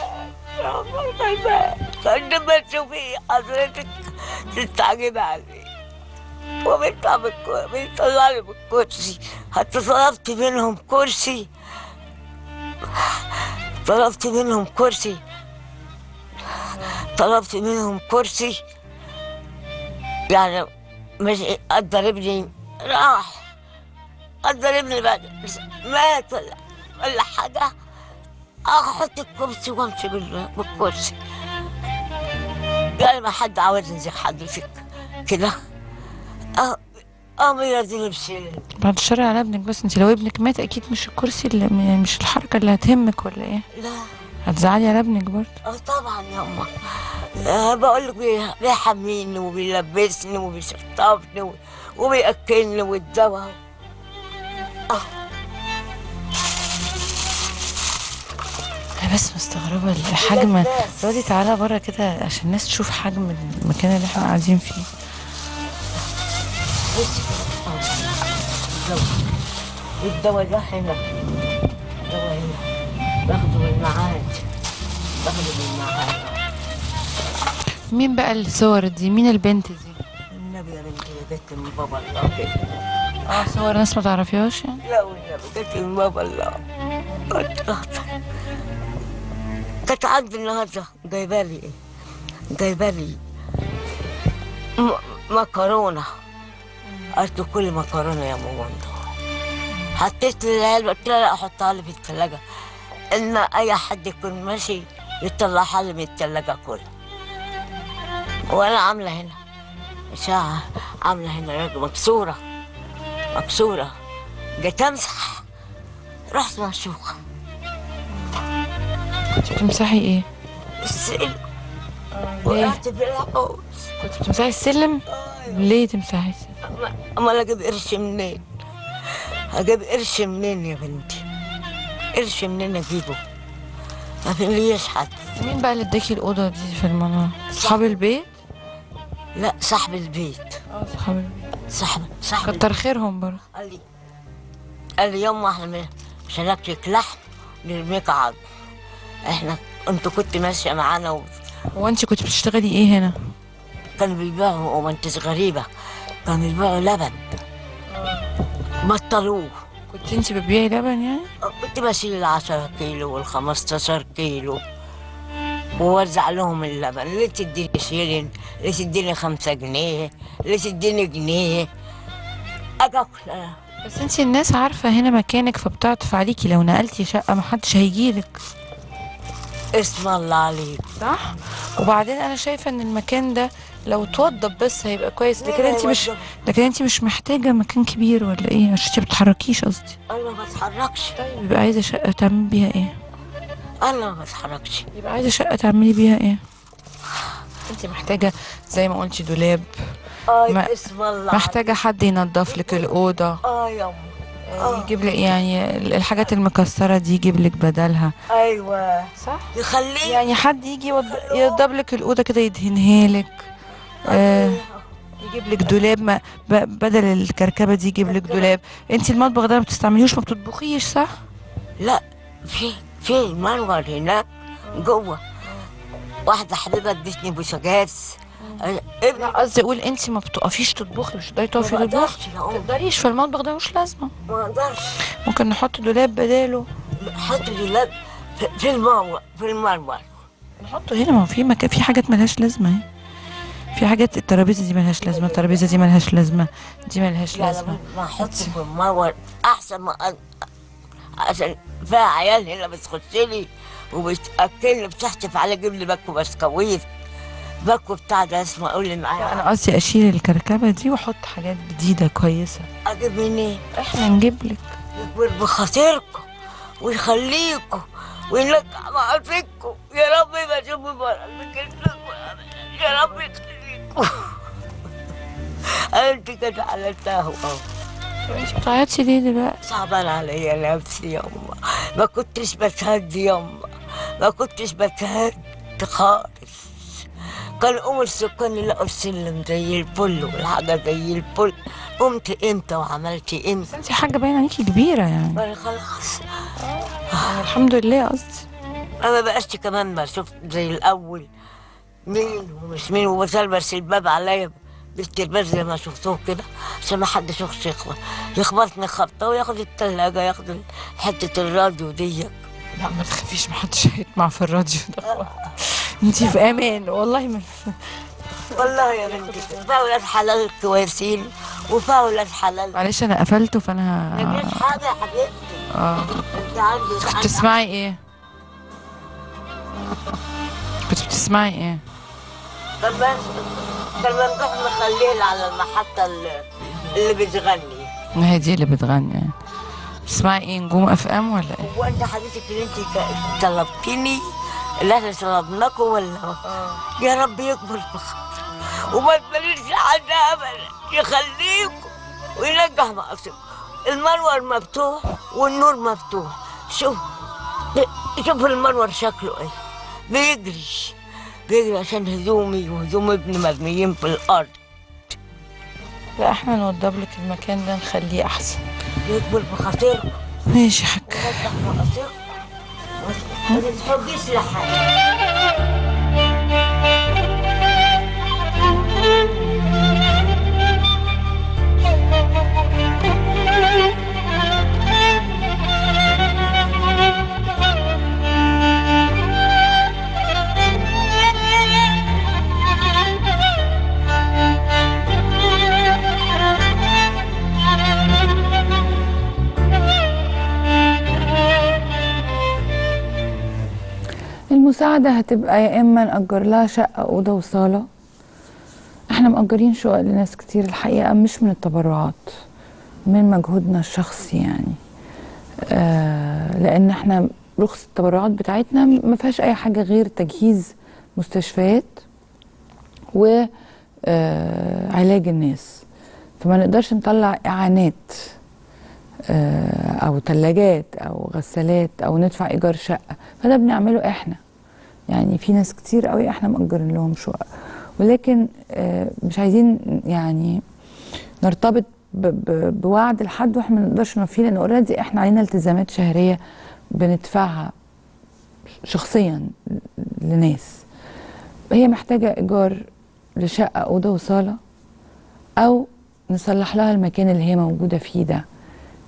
عندما تشوفي حضرتك تستعجبي عليه وبيطلع بيطلع لي بالكرسي حتى طلبت منهم كرسي طلبت منهم كرسي طلبت منهم كرسي يعني مش قدر ابني راح قدر ابني بعد مات ولا حاجة. أحط الكرسي وامشي بال- بالكرسي. يعني ما حد عاوزني زي حضرتك كده. آه آه يرضيني بشيء بعد الشر على ابنك بس انت لو ابنك مات أكيد مش الكرسي اللي مش الحركة اللي هتهمك ولا إيه؟ لا. هتزعلي على ابنك برضه. آه طبعا يا اما آه بقول لك بي- بيحميني وبيلبسني وبيشطفني وبيأكلني والدواء أنا بس مستغربة الحجم. دلوقتي تعالى بره كده عشان الناس تشوف حجم المكان اللي إحنا قاعدين فيه. بصي والدواء ده هنا الدواء هنا باخده من المعاد باخده من المعاد مين بقى الصور دي؟ مين البنت دي؟ النبي يا بنتي يا بنت من بابا الله. كده آه صور ناس ما تعرفيهاش يعني؟ لا والنبي كانت من بابا الله. كانت عندي النهارده؟ جايبه لي إيه؟ جايبه لي مكرونة. له كل مكرونة يا ماما حطيت للعيال قلت لها لا أحطها لي في الثلاجه إن أي حد يكون ماشي يطلعها لي من الثلاجه كلها. وأنا عاملة هنا. ساعه عاملة هنا مكسورة. مكسورة. جيت أمسح. رحت مشوخه بتمسحي إيه؟ السلم. وقعت في الحوش كنت بتمسحي السلم؟ ليه تمسحي السلم؟ امال أجيب قرش منين؟ أجيب قرش منين يا بنتي؟ قرش منين أجيبه؟ ما في ليش حد. مين بقى اللي اداكي الأوضة دي في المنار اصحاب البيت؟ لا صاحب البيت. آه اصحاب البيت. صاحب صاحب كتر خيرهم برضه. قال لي قال لي يوم إحنا مش هناكلك لحم نرميك عظم إحنا انت كنت ماشية معانا و... هو انت كنت بتشتغلي إيه هنا؟ كانوا بيبيعوا وما انتش غريبة. كانوا بيبيعوا لبن. بطلوه. كنت انت بتبيعي لبن يعني؟ كنت بشيل العشرة كيلو والخمستاشر كيلو. ووزع لهم اللبن. اللي تديني شيلين اللي تديني خمسة جنيه اللي تديني جنيه. أكل أنا. بس انت الناس عارفة هنا مكانك فبتعطف عليكي. لو نقلتي شقة محدش هيجيلك. اسم الله عليك. صح؟ وبعدين أنا شايفة إن المكان ده لو توضب بس هيبقى كويس. لكن أنت مش؟ لكن أنت مش محتاجة مكان كبير ولا إيه؟ عشان أنت بتتحركيش قصدي. أنا ما بتحركش. طيب يبقى عايزة شقة تعملي بيها إيه؟ أنا ما بتحركش. يبقى عايزة شقة تعملي بيها إيه؟ أنت محتاجة زي ما قلتي دولاب. ما- اسم الله محتاجة حد ينظف لك الأوضة. آه يا يجيب لك يعني الحاجات المكسرة دي يجيب لك بدلها. أيوه. صح؟ يخليه يعني حد يجي يوضب لك الأوضة كده يدهنها لك. آه يجيب لك دولاب ما بدل الكركبة دي يجيب لك دولاب. انت المطبخ ده ما بتستعمليهوش ما بتطبخيش صح؟ لا في في منور هناك جوه. واحدة حبيبة ادتني بوسجاز أبني قصدي أقول أنت ما بتقفيش تطبخي مش تقدري تقفي تطبخي. ما تقدريش في المطبخ ده مش لازمة. ما أقدرش ممكن نحط دولاب بداله. حط دولاب في- المروة في المروة. نحطه هنا ما في مكان في حاجات ملهاش لازمة أهي. في حاجات الترابيزة دي ملهاش لازمة الترابيزة دي ملهاش لازمة دي ملهاش لا لازمة. لا ما أحط في المروة. أحسن ما أ- عشان فيها عيال هنا بتخش لي وبتاكلني بتحتف على جيب لي باكو بسكويت. باكو بتاع ده اسمه قول لي معايا. أنا قصدي أشيل الكركبة دي وأحط حاجات جديدة كويسة. أجيب منين؟ إحنا نجيب لك. يكبر بخاطركم ويخليكم وينجح معافيكم يا رب ما بركتكم يا رب يخليكم. انت كده عملتها اهو انت بتعيطي ليه دلوقتي؟ صعبان عليا نفسي يما ما كنتش بتهد يما ما كنتش بتهد خالص. كان ام السكان لقوا السلم زي الفل والحاجة زي الفل. قمت إمتى وعملت إمتى بس أنت حاجة باينة عليكي كبيرة يعني. خلاص. يعني الحمد لله قصدي. أنا ما بقاش كمان ما شفت زي الأول. مين ومش مين وبلبس الباب عليا بالتلباس زي ما شفتوه كده عشان ما حدش يخش يخبط. يخبطني خبطة وياخد التلاجة ياخد حتة الراديو دي لا ما تخافيش ما حدش هيطمع في الراديو ده انت في أمان والله ما والله يا بنتي فيها ولاد حلال كويسين وفيها ولاد حلال. معلش أنا قفلته فانا ما حاجة يا حبيبتي. آه. انت عندي كنت بتسمعي إيه؟ كنت بتسمعي إيه؟ كان ممدوح مخليه على المحطة اللي, اللي بتغني. ما هي دي اللي بتغني. بتسمعي إيه نجوم اف ام ولا إيه؟ وانت حبيبتك اللي انت طلبتني اللي إحنا طلبناكم ولا يا رب يكبر بخير وما تبلش لحد ابدا يخليكم وينجح مقاصدكم المنور مفتوح والنور مفتوح. شوف شوف المنور شكله إيه. بيجري بيجري عشان هدومي وهدوم ابني مرميين في الأرض. لا إحنا نوضب لك المكان ده نخليه أحسن. يكبر بخاطركم ماشي يا حاج. ما تتحبيش لحد المساعدة هتبقى يا إما نأجر لها شقة أوضة وصالة. إحنا مأجرين شقق لناس كتير الحقيقة مش من التبرعات من مجهودنا الشخصي يعني. آه لأن إحنا رخص التبرعات بتاعتنا ما فيهاش أي حاجة غير تجهيز مستشفيات و آه الناس. فما نقدرش نطلع إعانات أو ثلاجات أو غسالات أو ندفع إيجار شقة. فده بنعمله إحنا. يعني في ناس كتير قوي إحنا مأجرين لهم شقق. ولكن آه، مش عايزين يعني نرتبط بوعد لحد وإحنا ما نقدرش نوفيه لأن اوريدي إحنا علينا التزامات شهرية بندفعها شخصيا لناس. هي محتاجة إيجار لشقة أوضة وصالة أو نصلح لها المكان اللي هي موجودة فيه ده.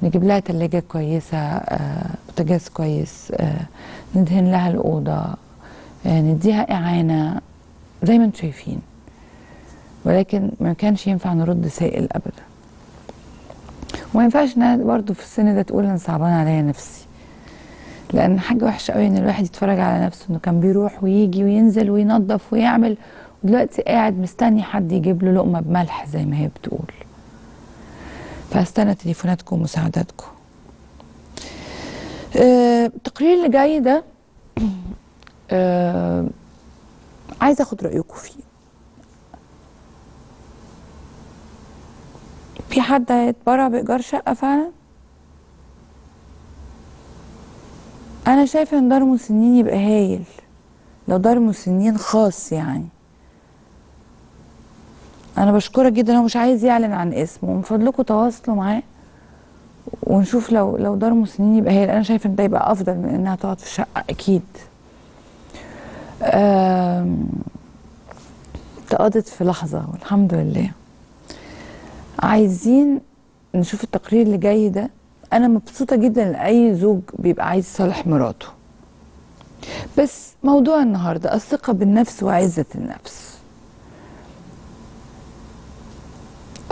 نجيب لها تلاجة كويسة آه، بوتاجاز كويس آه، ندهن لها الأوضة آه، نديها إعانة زي ما أنتم شايفين. ولكن ما كانش ينفع نرد سائل أبدا. وما ينفعش إنها برضه في السن ده تقول أنا صعبان عليا نفسي. لأن حاجة وحشة قوي إن الواحد يتفرج على نفسه إنه كان بيروح ويجي وينزل وينظف ويعمل. ودلوقتي قاعد مستني حد يجيب له لقمة بملح زي ما هي بتقول. فاستنى تليفوناتكم ومساعداتكم. آه، التقرير اللي جاي ده آه، عايزه اخد رأيكم فيه. في حد هيتبرع بإيجار شقة فعلا؟ أنا شايفة إن دار مسنين يبقى هايل. لو دار مسنين خاص يعني. أنا بشكرك جدا هو مش عايز يعلن عن اسمه ومن فضلكم تواصلوا معاه. ونشوف لو لو دار مسنين يبقى هايل أنا شايفه ان ده يبقى افضل من انها تقعد في شقة أكيد. اتقضت في لحظة والحمد لله. عايزين نشوف التقرير اللي جاي ده. أنا مبسوطة جدا لاي زوج بيبقى عايز يصالح مراته. بس موضوع النهارده الثقة بالنفس وعزة النفس.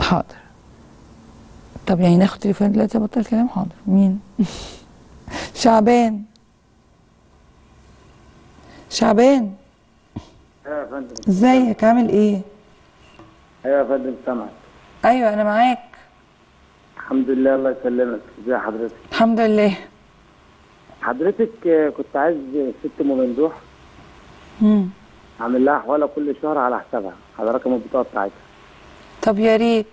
حاضر. طب يعني ناخد تليفون دلوقتي ابطل كلام؟ حاضر. مين؟ شعبان. شعبان. أيوه يا فندم. ازيك؟ عامل إيه؟ أيوه يا فندم سامعك. أيوه أنا معاك. الحمد لله الله يسلمك. ازي حضرتك؟ الحمد لله. حضرتك آه، كنت عايز ست ام ممدوح. مم. اعمل لها حواله كل شهر على حسابها على رقم البطاقة بتاعتها. طب يا ريت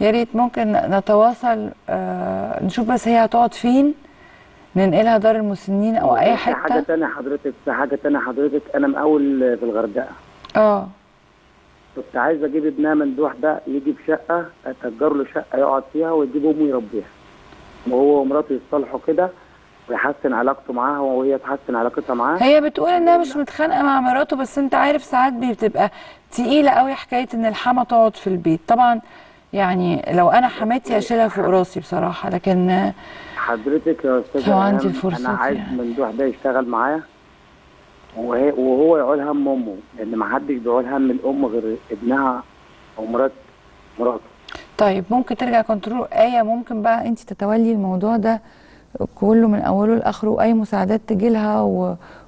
يا ريت ممكن نتواصل آه نشوف بس هي هتقعد فين ننقلها دار المسنين أو أي في حاجة حتة تانية حضرتك في حاجة تانية حضرتك أنا مقاول في الغردقة. آه. كنت عايز أجيب ابنها ممدوح ده يجي في شقة أتأجر له شقة يقعد فيها ويجيب أمه يربيها. وهو ومراته يتصالحوا كده ويحسن علاقته معاها وهي تحسن علاقتها معاه. هي بتقول إنها مش متخانقة مع مراته بس أنت عارف ساعات بتبقى تقيلة قوي حكاية إن الحما تقعد في البيت. طبعا يعني لو أنا حماتي اشيلها فوق راسي بصراحة لكن حضرتك يا أستاذ لو عندي الفرصة أنا عايز يعني. ممدوح ده يشتغل معايا. وهو يعول هم امه لأن ما حدش بيعول هم الأم غير ابنها أو مرات مراته. طيب ممكن ترجع control. آية ممكن بقى انت تتولي الموضوع ده كله من أوله لآخره واي مساعدات تجي لها.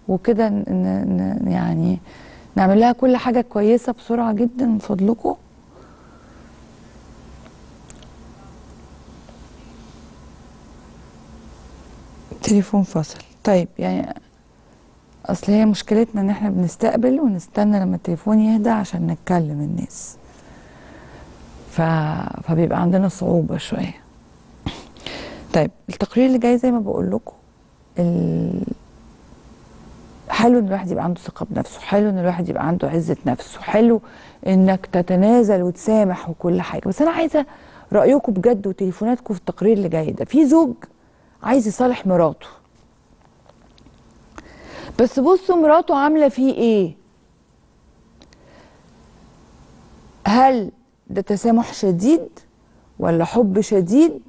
وكده. يعني نعمل لها كل حاجة كويسة بسرعة جدا من فضلكم تليفون فصل طيب يعني أصل هي مشكلتنا إن إحنا بنستقبل ونستنى لما التليفون يهدى عشان نتكلم الناس ف... فبيبقى عندنا صعوبة شوية طيب التقرير اللي جاي زي ما بقول لكم ال... حلو إن الواحد يبقى عنده ثقة بنفسه حلو إن الواحد يبقى عنده عزة نفسه حلو إنك تتنازل وتسامح وكل حاجة. بس أنا عايزة رأيكم بجد وتليفوناتكم في التقرير اللي جاي ده. في زوج عايز يصالح مراته. بس بصوا مراته عاملة فيه إيه؟ هل ده تسامح شديد ولا حب شديد؟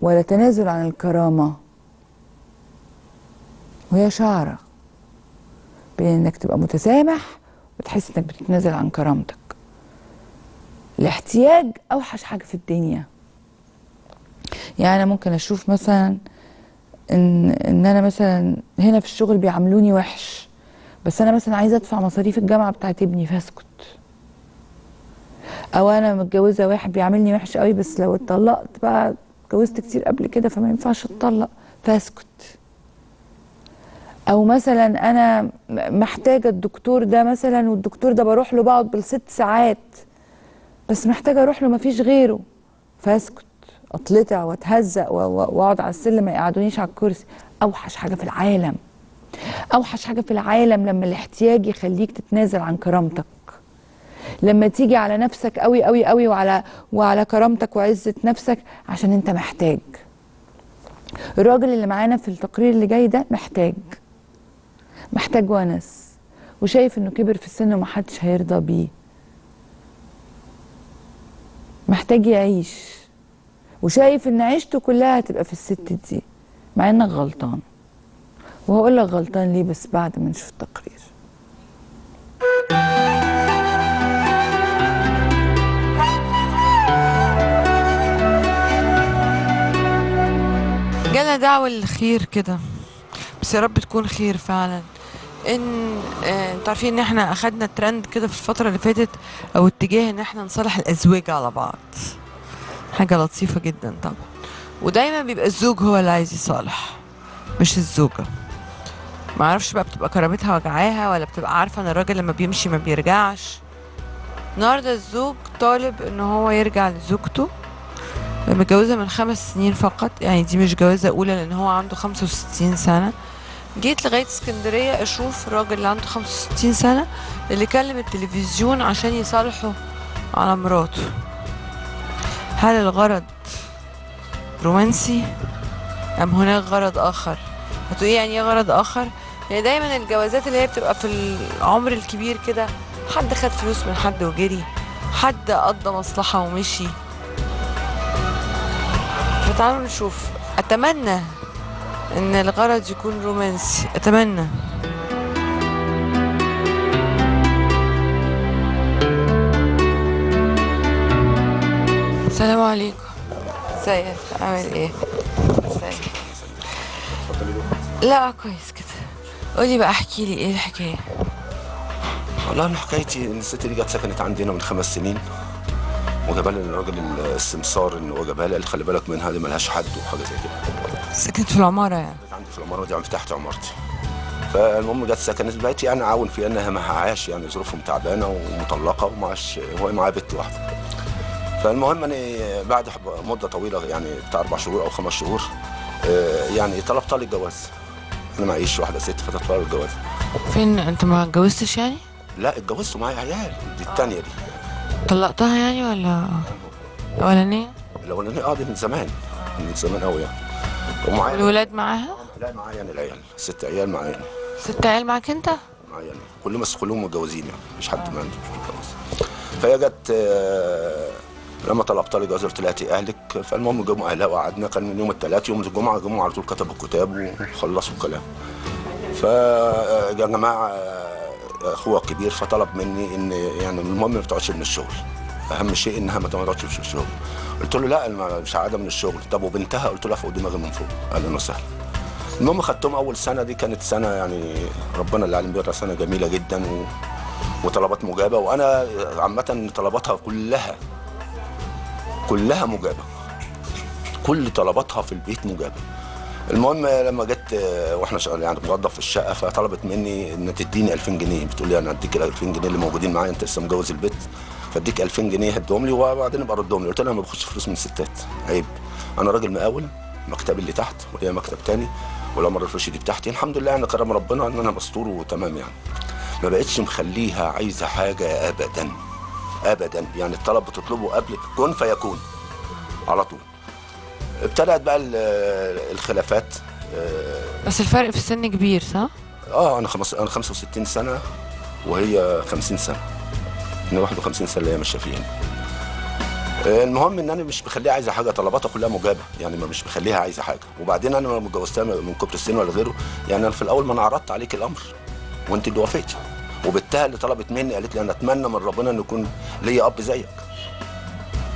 ولا تنازل عن الكرامة. وهي شعرة بين إنك تبقى متسامح وتحس إنك بتتنازل عن كرامتك. الاحتياج أوحش حاجة في الدنيا. يعني أنا ممكن أشوف مثلا إن إن أنا مثلا هنا في الشغل بيعاملوني وحش بس أنا مثلا عايزة أدفع مصاريف الجامعة بتاعت ابني فاسكت. أو أنا متجوزة واحد بيعاملني وحش قوي بس لو اتطلقت بقى اتجوزت كتير قبل كده فما ينفعش اتطلق. فاسكت أو مثلا أنا محتاجة الدكتور ده مثلا والدكتور ده بروح له بقعد بالست ساعات بس محتاجة أروح له مفيش غيره. فاسكت أتلطع واتهزق وأقعد على السلم ما يقعدونيش على الكرسي. أوحش حاجة في العالم. أوحش حاجة في العالم لما الاحتياج يخليك تتنازل عن كرامتك. لما تيجي على نفسك قوي قوي قوي وعلى وعلى كرامتك وعزة نفسك عشان انت محتاج. الراجل اللي معانا في التقرير اللي جاي ده محتاج. محتاج ونس وشايف انه كبر في السن ومحدش هيرضى بيه. محتاج يعيش. وشايف ان عيشته كلها هتبقى في الست دي مع انك غلطان. وهقول لك غلطان ليه بس بعد ما نشوف التقرير. جالنا دعوة للخير كده. بس يا رب تكون خير فعلا. إن آه، أنتوا عارفين إن إحنا أخدنا ترند كده في الفترة اللي فاتت أو اتجاه إن إحنا نصالح الأزواج على بعض. حاجة لطيفة جدا طبعا. ودايما بيبقى الزوج هو اللي عايز يصالح مش الزوجة. ما أعرفش بقى بتبقى كرامتها وجعاها ولا بتبقى عارفة إن الراجل لما بيمشي ما بيرجعش. النهارده الزوج طالب إن هو يرجع لزوجته. متجوزة من خمس سنين فقط. يعني دي مش جوازة أولى لأن هو عنده خمسة وستين سنة. جيت لغاية اسكندرية أشوف الراجل اللي عنده خمسة وستين سنة اللي كلم التلفزيون عشان يصالحه على مراته. هل الغرض رومانسي؟ أم هناك غرض آخر؟ هتقولي يعني إيه غرض آخر؟ يعني دايما الجوازات اللي هي بتبقى في العمر الكبير كده حد خد فلوس من حد وجري حد قضى مصلحة ومشي. فتعالوا نشوف. أتمنى إن الغرض يكون رومانسي. أتمنى. السلام عليكم. ازيك؟ عامل إيه؟ ازيك؟ لا كويس كده. قولي بقى احكي لي إيه الحكاية؟ والله أنا حكايتي إن الست دي جت سكنت عندنا من خمس سنين. وجابها لي الراجل السمسار ان هو جابها لي قال خلي بالك منها دي ملهاش حد وحاجة زي كده. سكنت في العمارة يعني؟ عندي في العمارة دي عم تحت عمارتي. فالمهم جت سكنت بقيت يعني اعاون فيها أنها معهاش يعني ظروفهم تعبانة ومطلقة ومعاش هو معاه بنت واحدة. فالمهم اني بعد مدة طويلة يعني بتاع أربع شهور أو خمس شهور آه، يعني طلبت لي الجواز. أنا معيش واحدة ست فطلبت لي الجواز. فين أنت ما اتجوزتش يعني؟ لا اتجوزت ومعايا عيال دي الثانية دي. طلقتها يعني ولا اولانيه الأولانية؟ آه دي من زمان. من زمان قوي يعني. ومعايا الولاد معاها؟ لا معايا يعني العيال. ست عيال معايا يعني. ست عيال معاك أنت؟ معايا يعني. كلهم بس كلهم متجوزين يعني. مفيش حد ما عنده متجوز فهي جت آه، لما طلبت لي جواز قلت لها أهلك؟ فالمهم جم أهلها وقعدنا. كان من يوم الثلاث يوم الجمعة جم على طول كتبوا الكتاب وخلصوا الكلام. فيا جماعة آه، اخوها الكبير فطلب مني إن يعني المهم ما تقعدش من الشغل. أهم شيء إنها ما تقعدش في الشغل. قلت له لا أنا مش قاعدة من الشغل. طب وبنتها؟ قلت لها فوق دماغي من فوق. أهلا وسهلا المهم خدتهم أول سنة دي كانت سنة يعني ربنا اللي علم بيها سنة جميلة جدا و... وطلبات مجابة. وأنا عامة طلباتها كلها كلها مجابة. كل طلباتها في البيت مجابة. المهم لما جت وإحنا يعني بنوظف في الشقة فطلبت مني ان تديني 2000 جنيه. بتقول لي أنا اديك ال 2000 جنيه اللي موجودين معايا أنت لسه مجوز البيت. فاديك 2000 جنيه هدهم لي وبعدين ابقى ردهم لي. قلت لها ما باخدش فلوس من الستات. عيب. أنا راجل مقاول مكتبي اللي تحت وليا مكتب تاني والعمر الفرش دي بتاعتي الحمد لله يعني كرم ربنا إن أنا مستور وتمام يعني. ما بقتش مخليها عايزة حاجة ابدا. ابدا. يعني الطلب بتطلبه قبل كن فيكون. على طول. ابتدأت بقى ال- الخلافات. آه بس الفرق في السن كبير صح؟ آه، أنا خمس أنا 65 سنة وهي 50 سنة. أنا 51 سنة اللي هي ماشية فيها آه، المهم إن أنا مش مخليها عايزة حاجة طلباتها كلها مجابة. يعني ما مش مخليها عايزة حاجة. وبعدين أنا لما اتجوزتها من كبر السن ولا غيره يعني أنا في الأول ما أنا عرضت عليك الأمر وأنت اللي وافقتي وبالتالي طلبت مني قالت لي أنا أتمنى من ربنا إن يكون ليا أب زيك.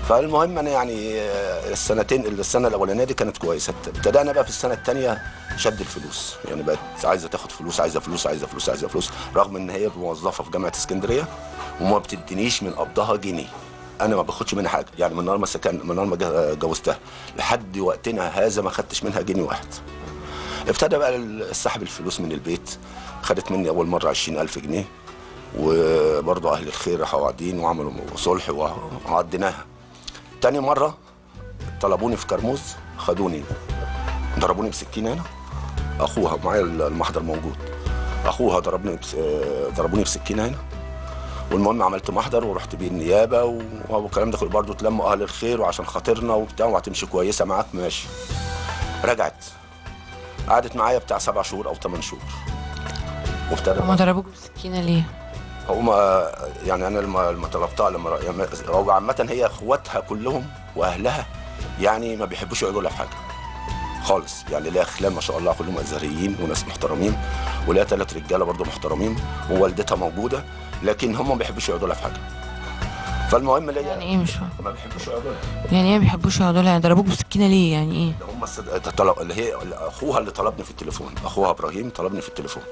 فالمهم أنا يعني آه، السنتين السنة الأولانية دي كانت كويسة. ابتدأنا بقى في السنة الثانية شد الفلوس. يعني بقت عايزة تاخد فلوس عايزة فلوس عايزة فلوس عايزة فلوس رغم إن هي موظفة في جامعة اسكندرية وما بتدينيش من قبضها جنيه. أنا ما باخدش منها حاجة. يعني من نهار ما سكن من نهار ما جوزتها لحد وقتنا هذا ما خدتش منها جنيه واحد. ابتدى بقى السحب الفلوس من البيت خدت مني أول مرة 20000 جنيه وبرضه أهل الخير راحوا قاعدين وعملوا صلح وعديناها. تاني مرة طلبوني في كرموز خدوني ضربوني بسكينة هنا. أخوها معايا المحضر موجود. أخوها ضربني آه، ضربوني بسكينة هنا. والمهم عملت محضر ورحت بيه النيابة و- والكلام ده كله. برضه اتلموا أهل الخير وعشان خاطرنا وبتاع وهتمشي كويسة معاك. ماشي. رجعت. قعدت معايا بتاع سبع شهور أو ثمان شهور. وابتدى هما ضربوك بالسكينه ليه؟ هما يعني أنا لما طلبتها لما هو عامة هي أخواتها كلهم وأهلها يعني ما بيحبوش يقعدوا لها في حاجة. خالص. يعني ليها خلان ما شاء الله كلهم أزهريين وناس محترمين وليها ثلاث رجالة برضه محترمين ووالدتها موجودة لكن هم ما بيحبوش يقعدوا لها في حاجة. فالمهم ليا يعني إيه مش فاهم. ما بيحبوش يقعدوا يعني إيه ما بيحبوش يقعدوا لها؟ يعني ضربوك بالسكينة ليه؟ يعني إيه؟ ده هم الصد... طلب... اللي هي أخوها اللي طلبني في التليفون. أخوها إبراهيم طلبني في التليفون.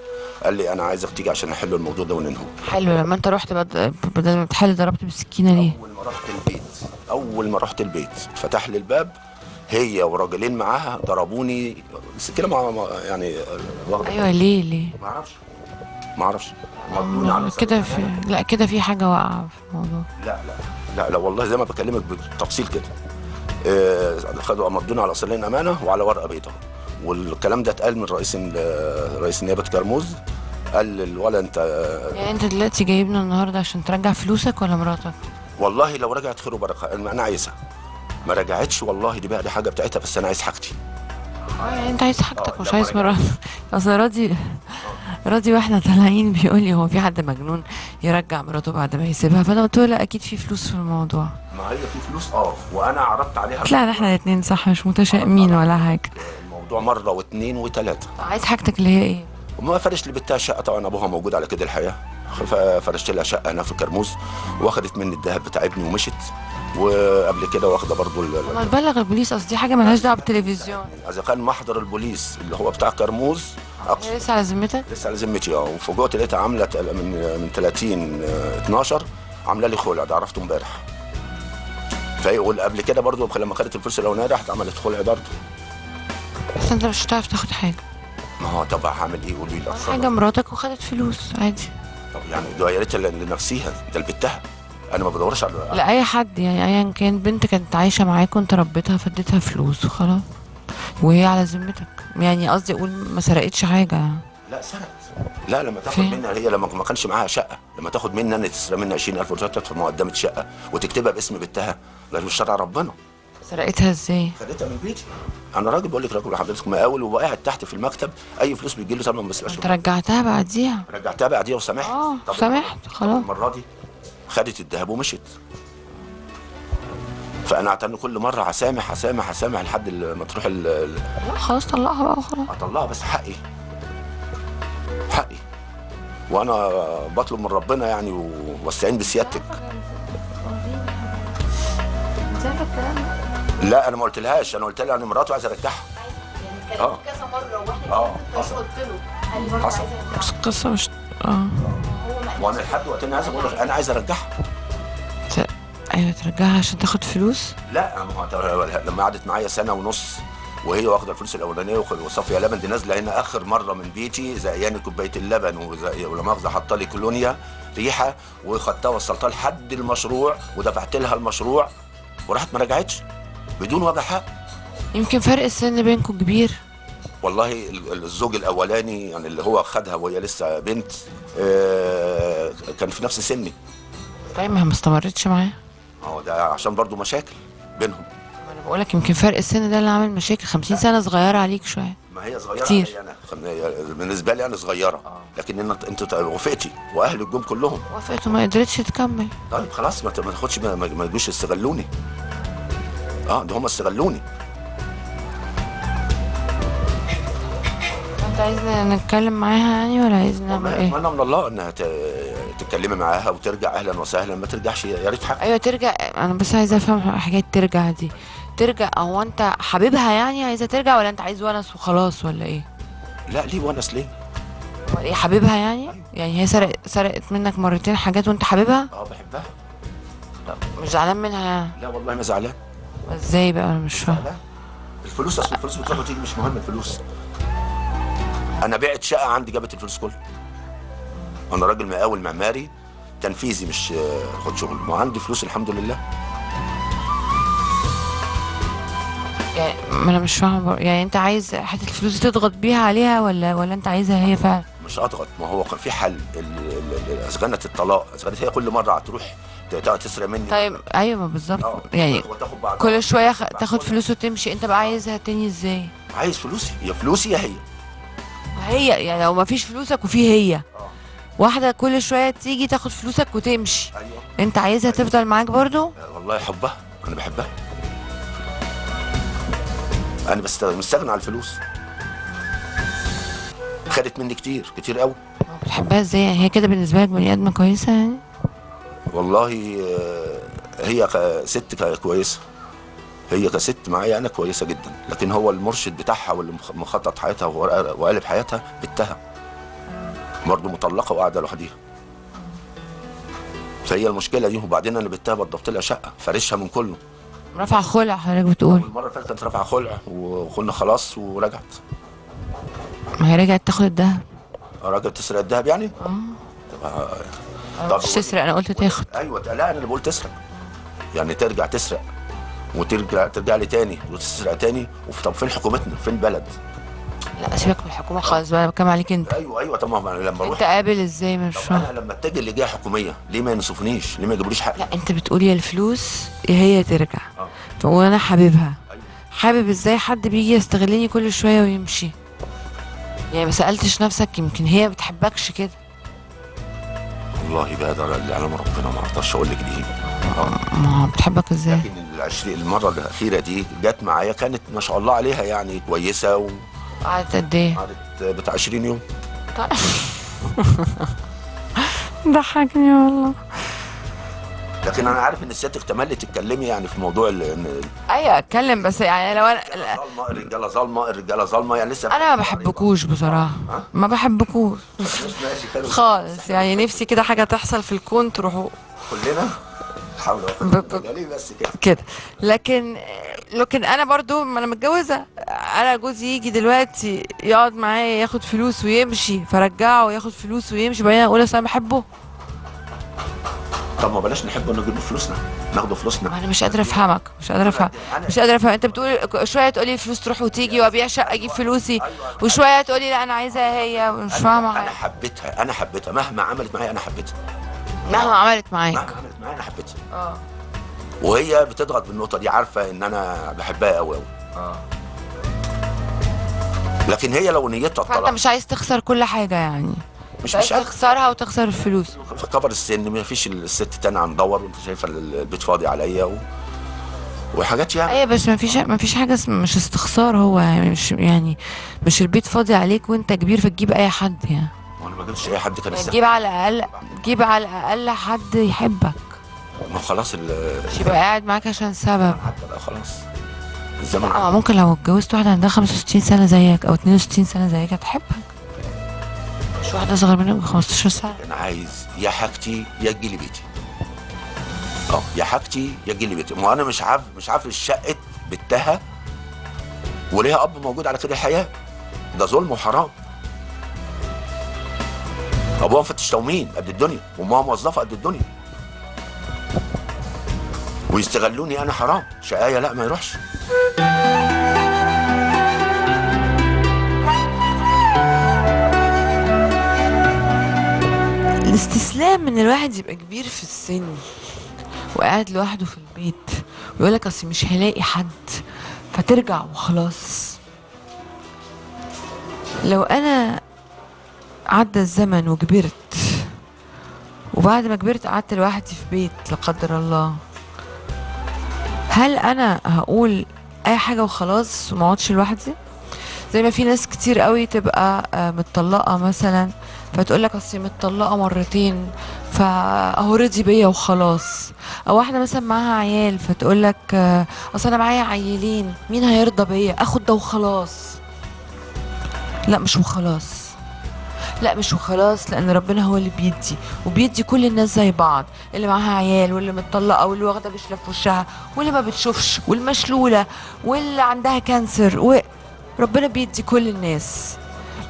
قال لي أنا عايزك تيجي عشان نحل الموضوع ده وننهو حلو لما أنت رحت بد- بدل ما تحل ضربت بالسكينة ليه؟ أول ما رحت البيت أول ما رحت البيت فتح لي الباب هي وراجلين معاها ضربوني السكينه مع مع- يعني واخده أيوه ليه؟ ليه؟ ما أعرفش. على كده في لا كده في حاجة واقعة في الموضوع. لا لا لا لا والله زي ما بكلمك بالتفصيل كده. آه، خدوا مضونا على اصلين امانه وعلى ورقة بيضاء. والكلام ده اتقال من رئيس رئيس نيابة كرموز. قال للولا انت يعني أنت دلوقتي جايبنا النهارده عشان ترجع فلوسك ولا مراتك؟ والله لو رجعت خير وبركة. أنا عايزها. ما رجعتش والله دي بقى دي حاجة بتاعتها بس أنا عايز حاجتي. آه يعني أنت عايز حاجتك آه، مش عايز مراتك. أصل راضي راضي وإحنا طالعين بيقول لي هو في حد مجنون يرجع مراته بعد ما يسيبها؟ فانا قلت له لا أكيد في فلوس في الموضوع. ما هي في فلوس؟ آه وأنا عرضت عليها طلعنا إحنا الاثنين صح مش متشائمين ولا حاجة. الموضوع مرة واثنين وثلاثه عايز حاجتك اللي هي إيه؟ وما فرش لي بنتها شقة طبعا أبوها موجود على كده الحياة ففرشت لها شقة هنا في كرموز واخدت مني الذهب بتاع ابني ومشت. وقبل كده واخده برضو ال- ما تبلغ البوليس أصل دي حاجة ملهاش دعوة بالتلفزيون. إذا كان محضر البوليس اللي هو بتاع كرموز هي اقصى لسه على ذمتك؟ لسه على ذمتي آه. وفوجئت لقيتها عاملة من من 30 آه، 12 عاملة لي خلع ده عرفته امبارح. فهي قبل كده برضو لما خدت الفلوس الاولانيه راحت عملت خلع برضو. بس أنت مش هتعرف تاخد حاجة. ما هو طب هعمل إيه؟ قولي لي حاجة مراتك وخدت فلوس عادي. طب يعني ده يا ريت لنفسيها ده لبتها أنا ما بدورش على لأي حد يعني ايا كان بنت كانت عايشة معاك وأنت ربيتها فاديتها فلوس وخلاص. وهي على ذمتك. يعني قصدي أقول ما سرقتش حاجة. لا سرقت. لا لما تاخد؟ مني هي لما ما كانش معاها شقة. لما تاخد مني أنا تسرق مني 20000 وتروح تدفع مقدمة شقة وتكتبها باسم بنتها. لا مش شرع ربنا. سرقتها إزاي؟ خدتها من بيتي. أنا راجل بقول لك راجل حضرتك مقاول وقاعد تحت في المكتب أي فلوس بتجي لي طبعا ما بسيبهاش أنت رجعتها بعديها؟ رجعتها بعديها وسامحت آه سامحت خلاص. المرة دي خدت الذهب ومشت فأنا أعتني كل مرة هسامح هسامح هسامح لحد ما تروح ال- لا خلاص طلقها بقى وخلاص. اطلعها بس حقي. حقي. وأنا بطلب من ربنا يعني واستعين بسيادتك. لا أنا ما قلتلهاش. أنا قلت لها أنا مراتي عايز أرجعها. آه. كذا مرة وإحنا آه. حصل. القصة مش آه. وأنا لحد وقتنا هذا بقول لك أنا عايز ارجعها. ت- أيوه ترجعها عشان تاخد فلوس؟ لا ما هو لما قعدت معايا سنة ونص وهي واخدة الفلوس الأولانية وصافية لبن دي نازلة هنا آخر مرة من بيتي زقياني كوباية اللبن ولا مؤاخذه حاطه لي كولونيا ريحة وخدتها وصلتها لحد المشروع ودفعت لها المشروع وراحت ما رجعتش بدون وجع حق. يمكن فرق السن بينكم كبير. والله ال- ال- الزوج الأولاني يعني اللي هو خدها وهي لسه بنت آه، كان في نفس سني. طيب ما استمرتش معاه؟ هو ده عشان برضو مشاكل بينهم. أنا بقول لك يمكن فرق السن ده اللي عامل مشاكل. 50 سنة صغيرة عليك شوية. ما هي صغيرة كتير. أنا. بالنسبة لي أنا صغيرة. لكن انت أنت وافقتي وأهل الجم كلهم. وافقت وما قدرتش تكمل. طيب خلاص ما تاخدش ما, يجوش يستغلوني آه ده هم استغلوني. انت عايزنا نتكلم معاها يعني ولا عايز نعمل إيه؟ اتمنى من الله انها تتكلمي معاها وترجع أهلا وسهلا. ما ترجعش يا ريت حق. أيوه ترجع أنا بس عايزة افهم حاجات ترجع دي. ترجع هو انت حبيبها يعني عايزة ترجع ولا انت عايز ونس وخلاص ولا إيه؟ لا ليه ونس ليه؟ ولا إيه حبيبها يعني؟ يعني هي سرق سرقت منك مرتين حاجات وانت حبيبها؟ آه بحبها. مش زعلان منها يعني؟ لا والله ما زعلان. إزاي بقى؟ أنا مش فاهم الفلوس اصل الفلوس بتروح وتيجي مش مهم الفلوس. أنا بعت شقة عندي جابت الفلوس كلها. أنا راجل مقاول معماري تنفيذي مش آه، خد شغل. ما عندي فلوس الحمد لله. يعني ما أنا مش فاهمة بر- يعني أنت عايز حتة الفلوس تضغط بيها عليها ولا ولا أنت عايزها هي فعلا؟ مش أضغط. ما هو كان في حل. اسغنه الطلاق. اسغنه هي كل مرة هتروح تسرق مني. طيب أيوه بالظبط. آه. يعني. كل شوية خ... تاخد فلوس وتمشي. أنت بقى عايزها تاني إزاي؟ عايز فلوسي. يا فلوسي يا هي. هي يعني لو ما فيش فلوسك وفي هي. واحدة كل شوية تيجي تاخد فلوسك وتمشي. أيوه. انت عايزها تفضل معاك برضو؟ آه، والله حبها. أنا بحبها. أنا بس مستغني عن الفلوس. خدت مني كتير كتير قوي. بتحبها إزاي؟ يعني هي كده بالنسبة لك بني آدمة كويسة يعني؟ والله آه، هي ست كويسة. هي كست معايا أنا كويسة جدا. لكن هو المرشد بتاعها واللي مخ- مخطط حياتها وقا- وقالب حياتها بنتها. برضه مطلقة وقاعدة لوحديها. فهي المشكلة دي وبعدين أنا بنتها وضبط لها شقة فارشها من كله. رفع خلع حضرتك بتقول. المره اللي فاتت رافعه خلع وقلنا خلاص ورجعت. ما هي رجعت تاخد الدهب راجل تسرق الذهب يعني؟ آه. طب مش تسرق أنا قلت تاخد. أيوه لا أنا اللي بقول تسرق. يعني ترجع تسرق. وترجع ترجع لي تاني وتسرق تاني. طب فين حكومتنا؟ فين البلد؟ لا سيبك من الحكومة خالص بقى أنا بتكلم عليك أنت. أيوه أيوه طبعا أنا لما أنت أروح قابل إزاي مش طب فاهم أنا لما أتجه لجهة حكومية ليه ما ينصفونيش؟ ليه ما يجيبوليش حقي لا أنت بتقول يا الفلوس هي ترجع. آه. وأنا حاببها. أيوة. حابب إزاي حد بيجي يستغلني كل شوية ويمشي؟ يعني ما سألتش نفسك يمكن هي بتحبكش كده. والله بقى ده اللي علم ربنا ما أقدرش أقول لك دي. ما بتحبك إزاي؟ لكن العشرين المرة الأخيرة دي جت معايا كانت ما شاء الله عليها يعني كويسة وقعدت قعدت قد إيه؟ بتاع 20 يوم. ضحكني والله. لكن أنا عارف إن سيادتك تملي تتكلمي يعني في موضوع ال- أيوه أتكلم بس يعني لو أنا لا، ظالمه الرجالة ظالمه الرجالة ظالمه يعني لسه أنا ما بحبكوش بصراحة؟ ما بحبكوش. خالص يعني نفسي كده حاجة تحصل في الكون تروحوا. كلنا؟ ب- ب- ليه بس كده. كده. لكن لكن أنا برضو ما أنا متجوزة أنا جوزي يجي دلوقتي يقعد معايا ياخد فلوس ويمشي فرجعه ياخد فلوس ويمشي بعدين أقول أصل أنا بحبه. طب ما بلاش نحب نجيب فلوسنا ناخد ما فلوسنا. أنا مش قادرة أفهمك مش قادرة أفهم مش قادرة أفهم. أنت بتقول شوية تقولي الفلوس تروح وتيجي وأبيع شقة أجيب فلوسي وشوية تقولي لا أنا عايزاها هي مش فاهمة. أنا. حبيتها أنا حبيتها. مهما عملت معايا أنا حبيتها. مهما عملت معاك مهما عملت معايا أنا حبيتها. آه. وهي بتضغط بالنقطة دي عارفة إن أنا بحبها قوي قوي لكن هي لو نيتها فأنت الطلاق مش عايز تخسر كل حاجة يعني. مش مش عايز تخسرها وتخسر الفلوس. في كبر السن ما فيش الست تاني هندور وأنت شايفة البيت فاضي عليا و... وحاجات يعني. أيوه بس ما فيش ما فيش حاجة مش استخسار هو يعني مش يعني مش البيت فاضي عليك وأنت كبير فتجيب أي حد يعني. وأنا ما جبتش اي حد كان يستحق تجيب على الأقل تجيب على الأقل حد يحبك. ما خلاص ال مش يبقى قاعد معاك عشان سبب. حتى بقى خلاص. الزمن آه ممكن لو اتجوزت واحدة عندها 65 سنة زيك أو 62 سنة زيك هتحبك. مش واحدة أصغر منك ب 15 سنه أنا عايز يا حاجتي يا تجي لي بيتي. آه يا حاجتي يا تجي لي بيتي. ما أنا مش عارف مش عارف الشقة بنتها وليها أب موجود على كده الحياة ده ظلم وحرام. ابوها مفتش تومين قد الدنيا وامها موظفة قد الدنيا. ويستغلوني أنا حرام شقاية لا ما يروحش. الاستسلام ان الواحد يبقى كبير في السن وقاعد لوحده في البيت ويقول لك أصل مش هلاقي حد فترجع وخلاص. لو أنا عدى الزمن وكبرت. وبعد ما كبرت قعدت لوحدي في بيت لا قدر الله. هل أنا هقول أي حاجة وخلاص وما أقعدش لوحدي؟ زي ما في ناس كتير قوي تبقى آه، متطلقة مثلا فتقول لك أصل متطلقة مرتين فأهو رضي بيا وخلاص. أو واحدة مثلا معاها عيال فتقول لك آه، أصل أنا معايا عيلين مين هيرضى بيا؟ آخد ده وخلاص. لا مش وخلاص. لا مش وخلاص لأن ربنا هو اللي بيدي وبيدي كل الناس زي بعض اللي معاها عيال واللي متطلقة واللي واخدة بشله في وشها واللي ما بتشوفش والمشلولة واللي عندها كانسر وربنا بيدي كل الناس.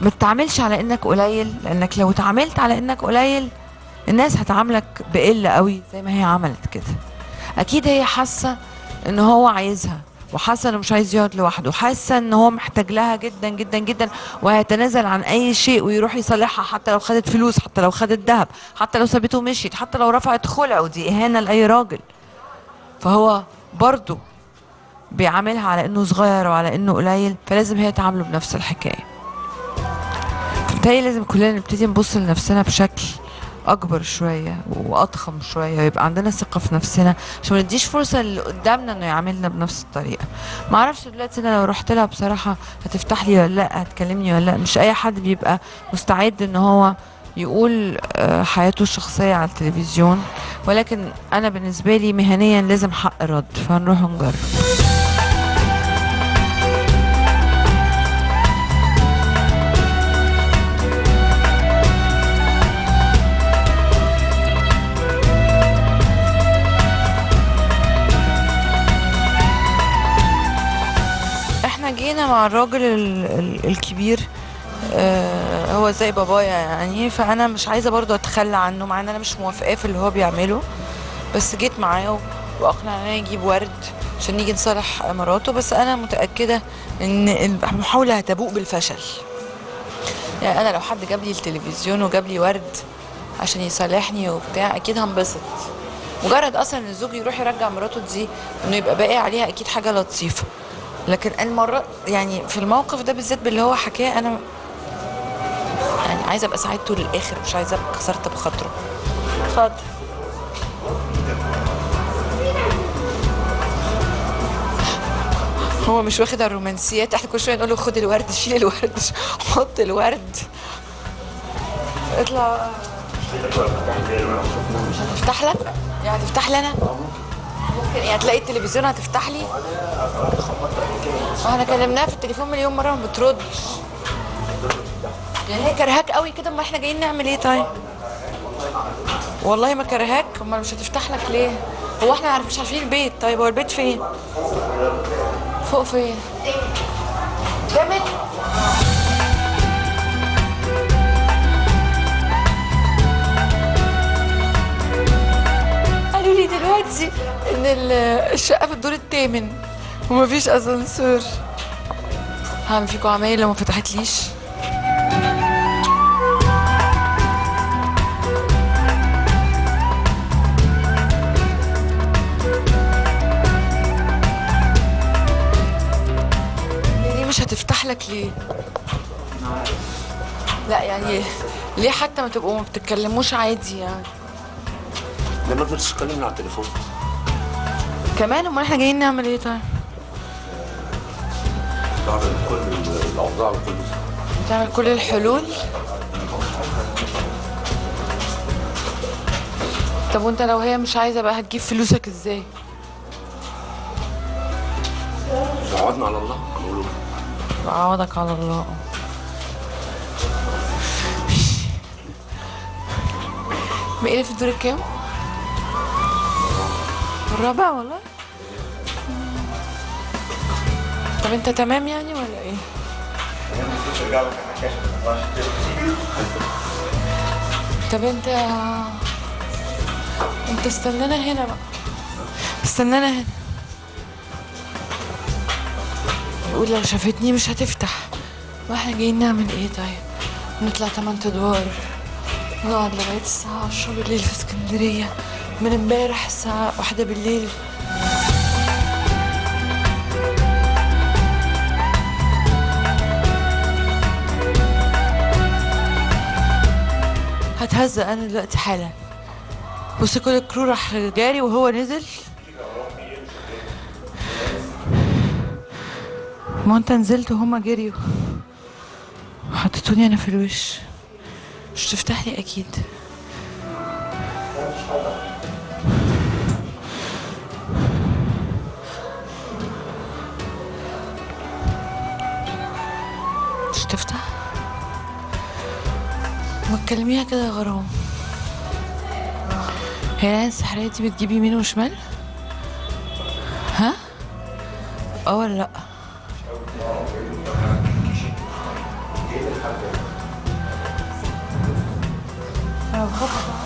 ما تتعاملش على إنك قليل لأنك لو اتعاملت على إنك قليل الناس هتعاملك بقلة قوي زي ما هي عملت كده. أكيد هي حاسة إن هو عايزها. وحاسه انه مش عايز يقعد لوحده. حاسة إن هو محتاج لها جدا جدا جدا وهيتنازل عن أي شيء ويروح يصالحها حتى لو خدت فلوس حتى لو خدت ذهب حتى لو سابته ومشيت حتى لو رفعت خلع ودي إهانة لأي راجل. فهو برضه بيعاملها على إنه صغير وعلى إنه قليل فلازم هي تعامله بنفس الحكاية. فبالتالي لازم كلنا نبتدي نبص لنفسنا بشكل أكبر شوية وأضخم شوية ويبقى عندنا ثقة في نفسنا عشان ما نديش فرصة اللي قدامنا إنه يعاملنا بنفس الطريقة. ما أعرفش دلوقتي أنا لو رحت لها بصراحة هتفتح لي ولا لأ هتكلمني ولا لأ؟ مش أي حد بيبقى مستعد إن هو يقول آه، حياته الشخصية على التلفزيون ولكن أنا بالنسبة لي مهنيا لازم حق رد فهنروح نجرب مع الراجل ال ال الكبير آه هو زي بابايا يعني. فأنا مش عايزة برضو أتخلى عنه مع إن أنا مش موافقاه في اللي هو بيعمله. بس جيت معاه واقنعناه يجيب ورد عشان نيجي نصالح مراته. بس أنا متأكدة إن المحاولة هتبوء بالفشل. يعني أنا لو حد جاب لي التلفزيون وجاب لي ورد عشان يصالحني وبتاع أكيد هنبسط. مجرد أصلا إن الزوج يروح يرجع مراته دي إنه يبقى باقي عليها أكيد حاجة لطيفة. لكن المرة يعني في الموقف ده بالذات باللي هو حكاه أنا يعني عايزة أبقى سعادته للآخر مش عايزة أبقى خسرت بخاطره اتفضل هو مش واخد على الرومانسيات إحنا كل شوية نقول له خد الورد شيل الورد حط الورد اطلع هتفتح لك؟ يعني هتفتح لي أنا؟ ممكن يعني تلاقي التلفزيون هتفتح لي؟ إحنا كلمناها في التليفون مليون مرة ما بتردش يعني هي كرهاك قوي كده امال إحنا جايين نعمل إيه طيب؟ والله ما كرهاك امال مش هتفتح لك ليه؟ هو إحنا عارف مش عارفين البيت طيب هو البيت فين؟ فوق فين؟ جامد قالوا لي دلوقتي إن ال- الشقة في الدور الثامن ومفيش اسانسير هعمل فيكم عمايل لو ما فتحتليش. هي دي مش هتفتح لك ليه؟ لا يعني ليه حتى ما تبقوا ما بتتكلموش عادي يعني؟ لما قدرتش تكلمني على التليفون. كمان امال إحنا جايين نعمل إيه طيب؟ بعمل كل الاوضاع وكل تعمل كل الحلول؟ طب وانت لو هي مش عايزة بقى هتجيب فلوسك إزاي؟ عوضنا على الله نقوله عوضك على الله. بقينا في الدور الكام؟ الرابع والله؟ طب انت تمام يعني ولا إيه؟ طب انت انت استنانا هنا بقى. استنانا هنا. يقول لو شافتني مش هتفتح. ما إحنا جايين نعمل إيه طيب؟ نطلع تمن ادوار. نقعد لغاية الساعة عشرة بالليل في اسكندرية. من امبارح الساعة واحدة بالليل. هتهزق أنا دلوقتي حالا. بص كل الكرو راح جاري وهو نزل. ما أنت نزلت وهما جريوا. حطيتوني أنا في الوش. مش تفتح لي أكيد. ما تكلميها كده يا غرام. هي العين السحرية دي بتجيب يمين وشمال؟ ها؟ آه ولا لأ؟ أنا بخاف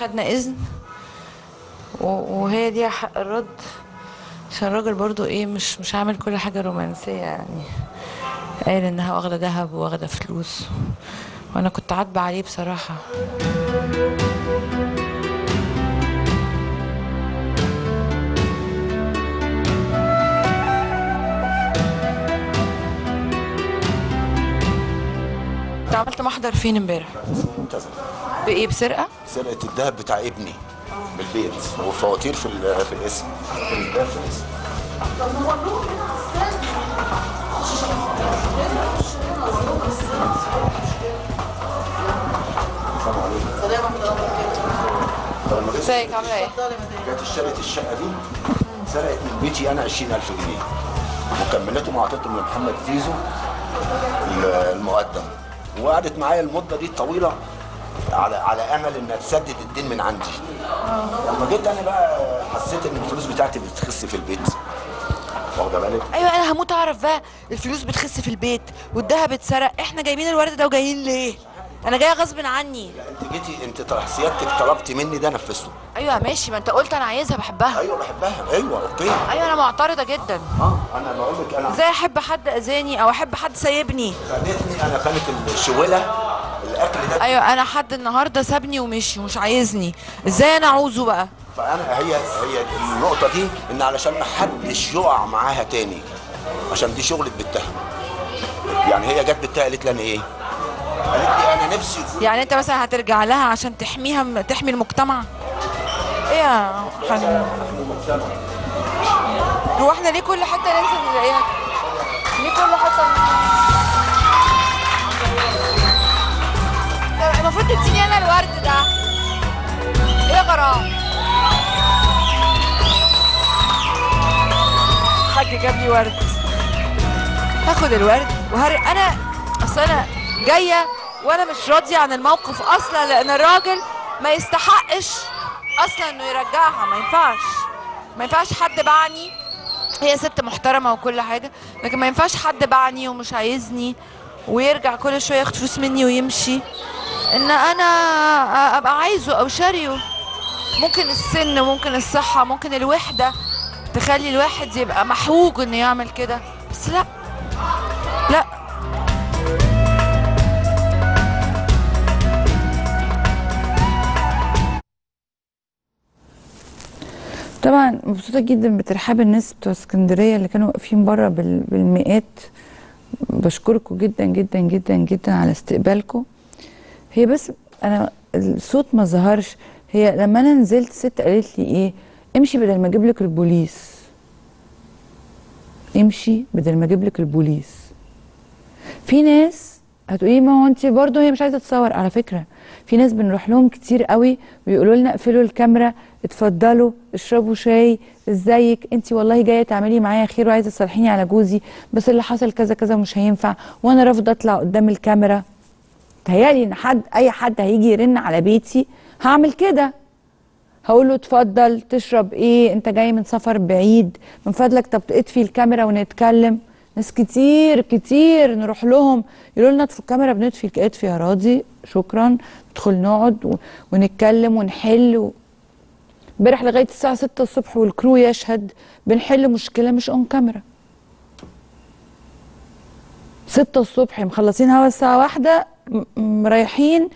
خدنا إذن. وهي دي حق الرد. عشان الراجل برضو إيه مش مش عامل كل حاجة رومانسية يعني. قال إنها واخدة دهب واخدة فلوس. وأنا كنت عاتبة عليه بصراحة. أنت عملت محضر فين امبارح؟ بإيه؟ بسرقة؟ سرقه الذهب بتاع ابني بالبيت والفواتير في في الاسم الذهب في الاسم. ازيك؟ عاملة إيه؟ كانت اشترت الشقة دي سرقت من بيتي أنا 20000 جنيه. مكملتهم اعطيتهم لمحمد زيزو المقدم. وقعدت معايا المدة دي طويله على على امل انها تسدد الدين من عندي. لما جيت أنا بقى حسيت ان الفلوس بتاعتي بتخس في البيت. واخدة بالك؟ أيوه أنا هموت اعرف بقى الفلوس بتخس في البيت والدهب اتسرق. إحنا جايبين الورد ده وجايين ليه؟ أنا جاية غصب عني. انت جيتي انت سيادتك طلبتي مني ده نفذته أيوه ماشي ما انت قلت أنا عايزها بحبها. أيوه بحبها. أيوه أوكي. أيوه أنا معترضة جدا. آه أنا بقول لك أنا إزاي احب حد أذاني أو أحب حد سايبني؟ خدتني أنا كانت الشوله الاكل ده أيوه أنا حد النهارده سابني ومشي ومش عايزني. إزاي أنا اعوزه بقى؟ فأنا هي هي النقطة دي إن علشان ما حدش يقع معاها تاني عشان دي شغلة بنتها. يعني هي جت بنتها قالت لي أنا إيه؟ قالت لي أنا نفسي يعني أنت مثلا هترجع لها عشان تحميها تحمي المجتمع؟ إيه يا حنين هو إحنا ليه كل حتة ننزل نلاقيها ليه كل حتة المفروض تديني أنا الورد ده إيه غرام حاج جاب لي ورد هاخد الورد وهر أنا اصل أنا جاية وأنا مش راضية عن الموقف أصلا لأن الراجل ما يستحقش أصلا إنه يرجعها. ما ينفعش. ما ينفعش حد باعني. هي ست محترمة وكل حاجة لكن ما ينفعش حد باعني ومش عايزني ويرجع كل شوية ياخد فلوس مني ويمشي. إن أنا أبقى عايزه أو شاريه. ممكن السن ممكن الصحة ممكن الوحدة. تخلي الواحد يبقى محوج إنه يعمل كده. بس لأ. لأ. طبعا مبسوطة جدا بترحاب الناس بتوع اسكندرية اللي كانوا واقفين بره بال- بالمئات. بشكركم جدا جدا جدا جدا على استقبالكم. هي بس أنا الصوت ما ظهرش. هي لما أنا نزلت ست قالت لي إيه؟ امشي بدل ما أجيب لك البوليس. امشي بدل ما أجيب لك البوليس. في ناس هتقولي ما هو أنت برضه هي مش عايزة تصور. على فكرة في ناس بنروح لهم كتير قوي ويقولوا لنا اقفلوا الكاميرا اتفضلوا اشربوا شاي ازيك؟ أنت والله جاية تعملي معايا خير وعايزة تصالحيني على جوزي بس اللي حصل كذا كذا مش هينفع وأنا رافضة أطلع قدام الكاميرا. تهيالي إن حد أي حد هيجي يرن على بيتي هعمل كده. هقول له اتفضل تشرب إيه؟ أنت جاي من سفر بعيد. من فضلك طب اطفي الكاميرا ونتكلم. ناس كتير كتير نروح لهم. يقولوا لنا اطفوا الكاميرا بنطفي اطفي يا راضي. شكرا. ندخل نقعد ونتكلم ونحل. امبارح لغاية الساعة 6 الصبح وال crew يشهد. بنحل مشكلة مش on camera 6 الصبح مخلصين هوا الساعة واحدة. مريحين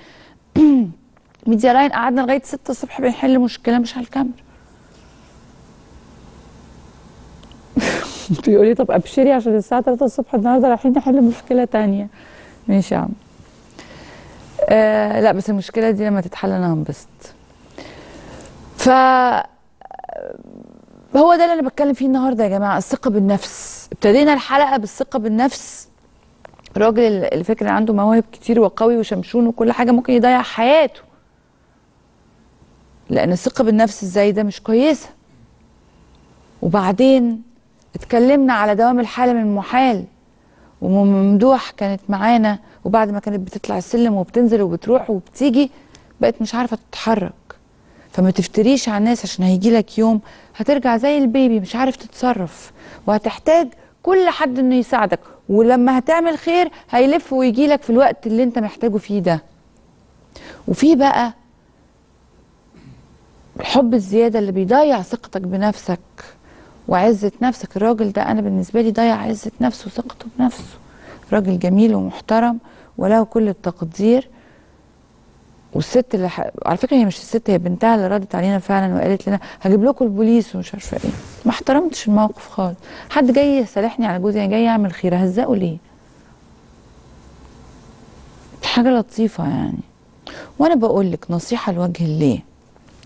ميديا لاين قعدنا لغايه 6 الصبح بنحل مشكله مش على الكاميرا بيقول لي طب ابشري عشان الساعة 3 الصبح النهارده رايحين نحل مشكله تانية ماشي يا عم آه لا بس المشكلة دي لما تتحل أنا هنبسط ف هو ده اللي أنا بتكلم فيه النهارده يا جماعة الثقه بالنفس ابتدينا الحلقة بالثقه بالنفس فاكر إن عنده مواهب كتير وقوي وشمشون وكل حاجة ممكن يضيع حياته. لأن الثقة بالنفس إزاي ده مش كويسة. وبعدين اتكلمنا على دوام الحالة من محال وممدوح كانت معانا وبعد ما كانت بتطلع السلم وبتنزل وبتروح وبتيجي بقت مش عارفة تتحرك. فما تفتريش على الناس عشان هيجي لك يوم هترجع زي البيبي مش عارف تتصرف. وهتحتاج كل حد إنه يساعدك. ولما هتعمل خير هيلف ويجي لك في الوقت اللي انت محتاجه فيه ده. وفي بقى الحب الزيادة اللي بيضيع ثقتك بنفسك وعزة نفسك. الراجل ده أنا بالنسبة لي ضيع عزة نفسه وثقته بنفسه. راجل جميل ومحترم وله كل التقدير. والست اللي ح... على فكرة هي مش الست هي بنتها اللي ردت علينا فعلا وقالت لنا هجيب لكم البوليس ومش عارفة إيه. ما احترمتش الموقف خالص. حد جاي يصالحني على جوزي جاي يعمل خير هزقه ليه؟ حاجة لطيفة يعني. وأنا بقول لك نصيحة لوجه الله.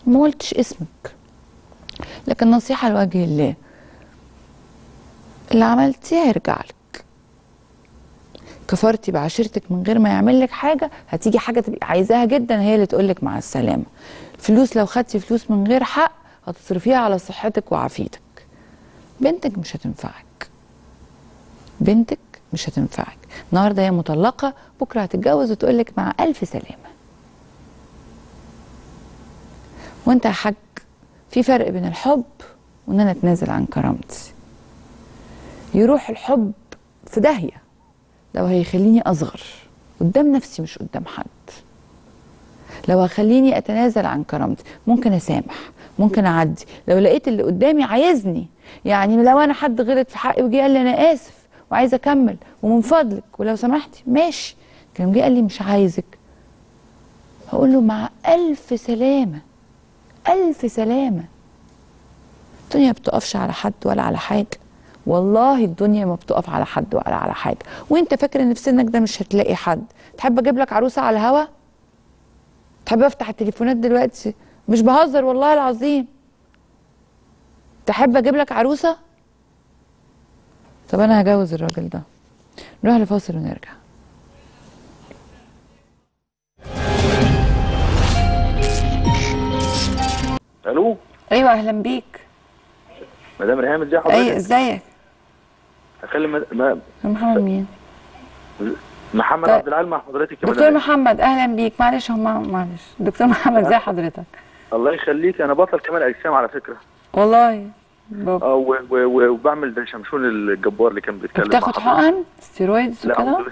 ما قلتش اسمك. لكن نصيحة لوجه الله. اللي عملتيه هيرجع لك. كفرتي بعشيرتك من غير ما يعمل لك حاجة هتيجي حاجة تبقي عايزاها جدا هي اللي تقول لك مع السلامة. فلوس لو خدتي فلوس من غير حق هتصرفيها على صحتك وعافيتك. بنتك مش هتنفعك. بنتك مش هتنفعك. النهارده هي مطلقة بكرة هتتجوز وتقول لك مع ألف سلامة. وأنت يا حاج في فرق بين الحب وإن أنا أتنازل عن كرامتي. يروح الحب في داهية. لو هيخليني أصغر قدام نفسي مش قدام حد. لو هخليني أتنازل عن كرامتي ممكن أسامح ممكن أعدي. لو لقيت اللي قدامي عايزني يعني لو أنا حد غلط في حقي وجي قال لي أنا آسف وعايز أكمل ومن فضلك ولو سمحتي ماشي. كان جه قال لي مش عايزك. هقول له مع ألف سلامة ألف سلامة. الدنيا بتقفش على حد ولا على حاجة. والله الدنيا ما بتقف على حد ولا على حاجة. وانت فاكر ان في سنك ده مش هتلاقي حد. تحب أجيب لك عروسة على الهوا؟ تحب افتح التليفونات دلوقتي؟ مش بهزر والله العظيم. تحب أجيب لك عروسة؟ طب أنا هجوز الراجل ده. نروح لفاصل ونرجع. ألو؟ أيوه أهلا بيك. مدام ريهام ازي حضرتك؟ أي إزيك؟ اكلم. ما... محمد مين محمد. عبد العال مع حضرتك دكتور. محمد أهلا بيك معلش هم معلش دكتور محمد ازي حضرتك الله يخليك أنا بطل كمال أجسام على فكرة والله بابا آه. وبعمل زي شمشون الجبار اللي كان بيتكلم بتاخد. حقن steroids وكده بالله.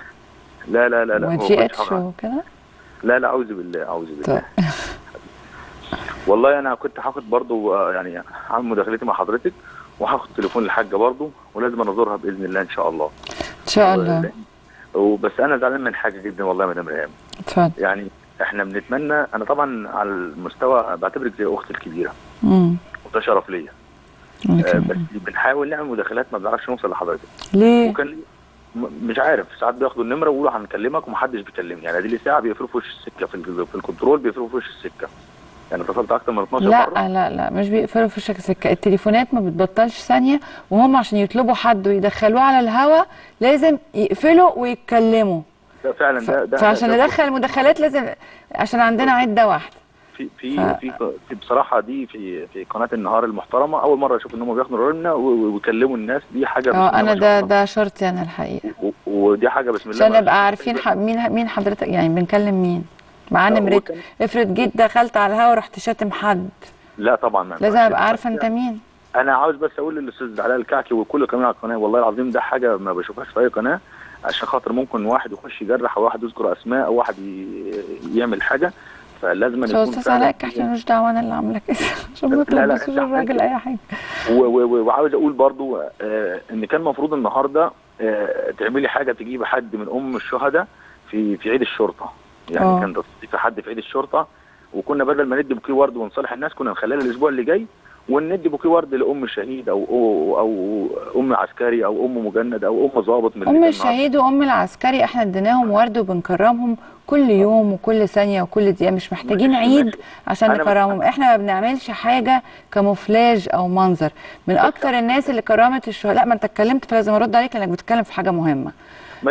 لا لا لا لا و GH. وكده لا لا أعوذ بالله أعوذ بالله طيب والله أنا كنت هاخد برضو آه، يعني هعمل مداخلتي مع حضرتك وهاخد تليفون الحاجة برضو ولازم أنا أزورها بإذن الله إن شاء الله. إن شاء الله. وبس أنا زعلان من حاجة جدا والله يا مدام ريهام. اتفضل. يعني إحنا بنتمنى أنا طبعا على المستوى بعتبرك زي أختي الكبيرة. امم وده شرف ليا. آه، بس. بنحاول نعمل مداخلات ما بنعرفش نوصل لحضرتك. ليه؟ وكان مش عارف. ساعات بياخدوا النمرة ويقولوا هنكلمك ومحدش بيكلمني. يعني دي لي ساعة بيقفلوا في وش السكة في, في الكنترول بيقفلوا في وش السكة. يعني اتصلت أكتر من 12 لا مرة لا لا مش بيقفلوا في وشك سكه التليفونات ما بتبطلش ثانية وهم عشان يطلبوا حد ويدخلوه على الهوا لازم يقفلوا ويتكلموا ده فعلا. ده, ده فعشان ندخل المداخلات لازم عشان عندنا عدة واحدة في في ف- في في بصراحة دي في في قناة النهار المحترمة أول مرة أشوف إن هم بياخدوا رولنا ويكلموا الناس دي حاجة آه أنا ده. ده شرطي أنا الحقيقة ودي حاجة بسم الله عشان نبقى. عارفين ح... مين مين حضرتك يعني بنكلم مين هو نمرته افرض جيت دخلت على الهوا ورحت شاتم حد. لا طبعا ما لازم. أبقى عارفه أنت مين. أنا عاوز بس أقول للأستاذ علاء الكعكي وكل كمان على القناة. والله العظيم ده حاجة ما بشوفهاش في أي قناة عشان خاطر ممكن واحد يخش يجرح أو واحد يذكر أسماء أو واحد يعمل حاجة. فلازم يكون أستاذ علاء كحكي ملوش دعوة أنا اللي عامله كده عشان ما تلبسوش الراجل. اي حاجة. وعاوز أقول برضو آه إن كان المفروض النهارده آه تعملي حاجة تجيب حد من أم الشهداء في في عيد الشرطة. يعني آه. كان تستضيفي حد في عيد الشرطة وكنا بدل ما ندي بوكيه ورد ونصالح الناس كنا نخليها الأسبوع اللي جاي وندي بوكيه ورد لأم شهيد أو أو, أو أم عسكري أو أم مجند أو أم ضابط من أم. الشهيد وأم العسكري إحنا اديناهم ورد وبنكرمهم كل يوم وكل ثانية وكل دقيقة مش محتاجين عيد. عشان نكرمهم إحنا ما بنعملش حاجة كاموفلاج أو منظر من أكتر الناس اللي كرمت الشهداء لأ ما أنت اتكلمت فلازم أرد عليك لأنك بتتكلم في حاجة مهمة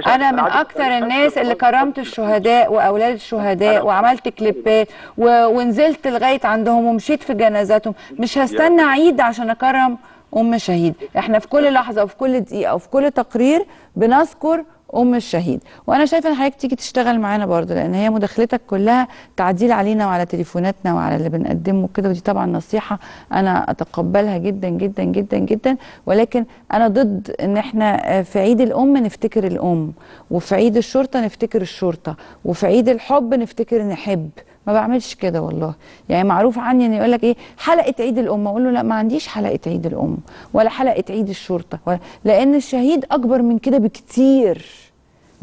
أنا من أكتر عاوز- الناس اللي كرمت الشهداء وأولاد الشهداء وعملت كليبات. ونزلت لغاية عندهم ومشيت في جنازاتهم مش هستنى عيد عشان أكرم أم شهيد إحنا في كل لحظة وفي كل دقيقة وفي كل تقرير بنذكر أم الشهيد. وأنا شايفة إن حضرتك تيجي تشتغل معانا برضه لأن هي مداخلتك كلها تعديل علينا وعلى تليفوناتنا وعلى اللي بنقدمه كده ودي طبعا نصيحة أنا أتقبلها جدا جدا جدا جدا. ولكن أنا ضد إن إحنا في عيد الأم نفتكر الأم وفي عيد الشرطة نفتكر الشرطة وفي عيد الحب نفتكر نحب ما بعملش كده والله. يعني معروف عني إن يقول لك إيه؟ حلقة عيد الأم. أقول له لا ما عنديش حلقة عيد الأم ولا حلقة عيد الشرطة ولا لأن الشهيد أكبر من كده بكتير.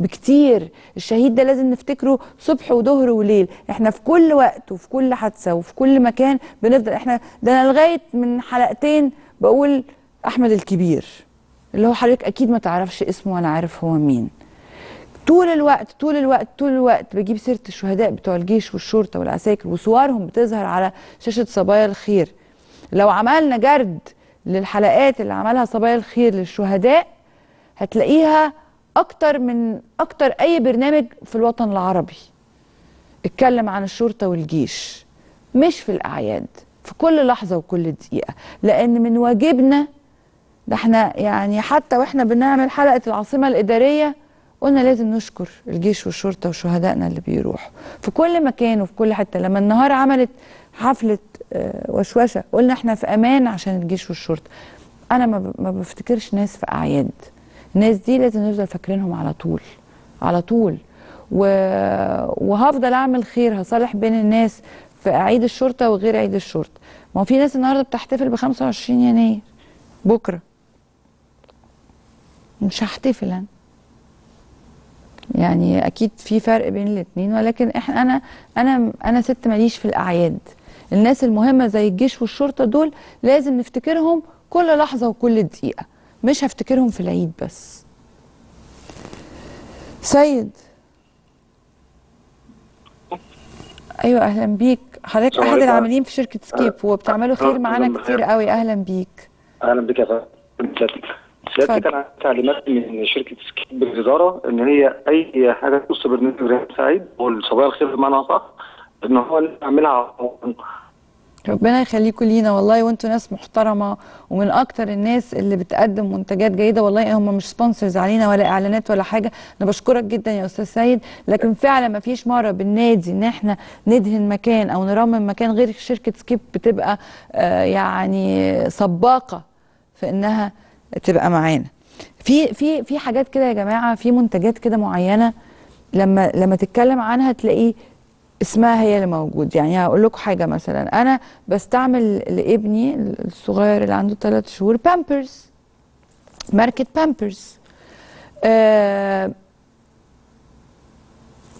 بكتير. الشهيد ده لازم نفتكره صبح وظهر وليل. إحنا في كل وقت وفي كل حادثة وفي كل مكان بنفضل. إحنا ده أنا لغاية من حلقتين بقول أحمد الكبير اللي هو حضرتك أكيد ما تعرفش اسمه وأنا عارف هو مين. طول الوقت طول الوقت طول الوقت بجيب سيرة الشهداء بتوع الجيش والشرطة والعساكر وصورهم بتظهر على شاشة صبايا الخير. لو عملنا جرد للحلقات اللي عملها صبايا الخير للشهداء هتلاقيها أكتر من أكتر أي برنامج في الوطن العربي. اتكلم عن الشرطة والجيش مش في الأعياد في كل لحظة وكل دقيقة. لأن من واجبنا ده إحنا يعني حتى وإحنا بنعمل حلقة العاصمة الإدارية قلنا لازم نشكر الجيش والشرطة وشهدائنا اللي بيروحوا. في كل مكان وفي كل حتة. لما النهار عملت حفلة آه، وشوشة قلنا إحنا في أمان عشان الجيش والشرطة. أنا ما بفتكرش ناس في أعياد. الناس دي لازم نفضل فاكرينهم على طول على طول. و... وهفضل أعمل خير هصالح بين الناس في عيد الشرطة وغير عيد الشرطة. ما هو في ناس النهارده بتحتفل ب 25 يناير. بكرة. مش هحتفل أنا. يعني أكيد في فرق بين الاثنين ولكن إحنا أنا أنا أنا ست ماليش في الأعياد. الناس المهمة زي الجيش والشرطة دول لازم نفتكرهم كل لحظة وكل دقيقة. مش هفتكرهم في العيد بس. سيد. أيوه أهلا بيك. حضرتك أحد عليكم. العاملين في شركة سكيب وبتعملوا خير معانا أهلاً كتير. قوي. أهلا بيك. أهلا بك يا فندم. سيادتك أنا تعليمات من شركة سكيب بالإدارة إن هي أي حاجة تخص برنامج ريهام سعيد وصبايا الخير بمعنى أصح إن هو نعملها ربنا يخليكم لينا والله وانتوا ناس محترمة ومن أكتر الناس اللي بتقدم منتجات جيدة والله هم مش sponsors علينا ولا إعلانات ولا حاجة. أنا بشكرك جدا يا أستاذ سيد. لكن فعلا ما فيش مرة بننادي إن إحنا ندهن مكان أو نرمم مكان غير شركة سكيب بتبقى آه يعني سباقة في إنها تبقى معانا. في في في حاجات كده يا جماعة في منتجات كده معينة لما لما تتكلم عنها تلاقيه اسمها هي اللي موجود. يعني هقول لكم حاجة مثلا. أنا بستعمل لابني الصغير اللي عنده ثلاث شهور بامبرز ماركة بامبرز آه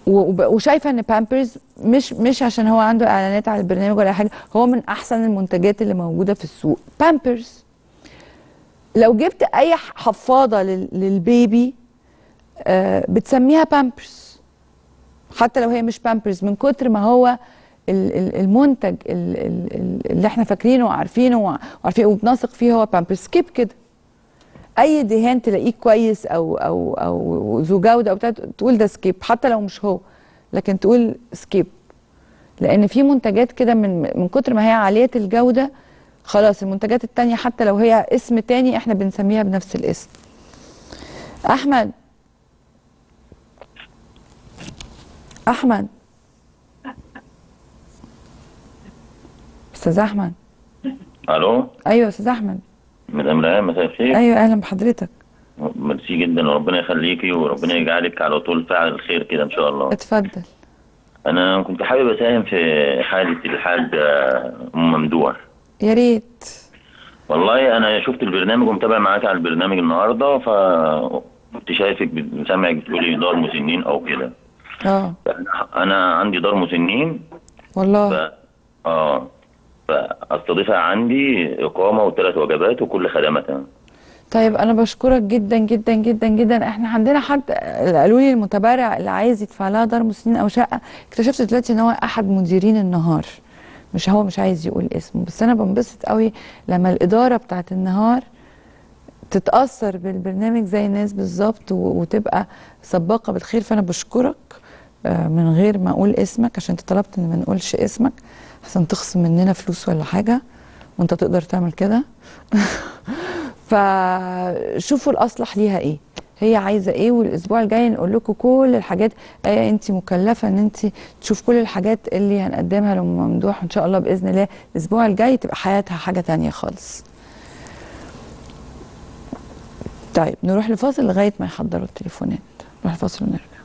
وشايفة إن بامبرز مش مش عشان هو عنده إعلانات على البرنامج ولا حاجة. هو من أحسن المنتجات اللي موجودة في السوق. بامبرز لو جبت أي حفاضة لل- للبيبي آه بتسميها بامبرز حتى لو هي مش بامبرز من كتر ما هو ال- ال- المنتج ال- ال- ال- اللي إحنا فاكرينه وعارفينه وع- وعارفين وبنثق فيه هو بامبرز سكيب كده. أي دهان تلاقيه كويس أو أو أو ذو جودة أو بتاع تقول ده سكيب حتى لو مش هو. لكن تقول سكيب لأن في منتجات كده من من كتر ما هي عالية الجودة خلاص المنتجات التانية حتى لو هي اسم تاني إحنا بنسميها بنفس الاسم. أحمد أحمد. أستاذ أحمد. ألو؟ أيوه أستاذ أحمد. مدام ريان مساء الخير. أيوه أهلا بحضرتك. ميرسي جدا وربنا يخليكي وربنا يجعلك على طول فاعل الخير كده إن شاء الله. اتفضل. أنا كنت حابب أساهم في حاله الحاج أم ممدوح. يا ريت. والله أنا شفت البرنامج ومتابع معاك على البرنامج النهارده ف كنت شايفك سامعك بتقولي دار مسنين أو كده. آه. أنا عندي دار مسنين. والله. ف... آه. فاستضيفها عندي إقامة وثلاث وجبات وكل خدماتها طيب أنا بشكرك جدا جدا جدا جدا. إحنا عندنا حد قالوا لي المتبرع اللي عايز يدفع لها دار مسنين أو شقة. اكتشفت دلوقتي إن هو أحد مديرين النهار. مش هو مش عايز يقول اسمه. بس أنا بنبسط قوي لما الإدارة بتاعت النهار تتأثر بالبرنامج زي الناس بالظبط وتبقى سباقة بالخير. فأنا بشكرك. من غير ما أقول اسمك عشان انت طلبت إن ما نقولش اسمك عشان تخصم مننا فلوس ولا حاجة وأنت تقدر تعمل كده. فشوفوا الأصلح ليها إيه. هي عايزة إيه والأسبوع الجاي نقول لكم كل الحاجات. إيه أنت مكلفة إن أنت تشوف كل الحاجات اللي هنقدمها لأم ممدوح ان شاء الله بإذن الله الأسبوع الجاي تبقى حياتها حاجة تانية خالص. طيب نروح لفاصل لغاية ما يحضروا التليفونات. نروح لفاصل ونرجع.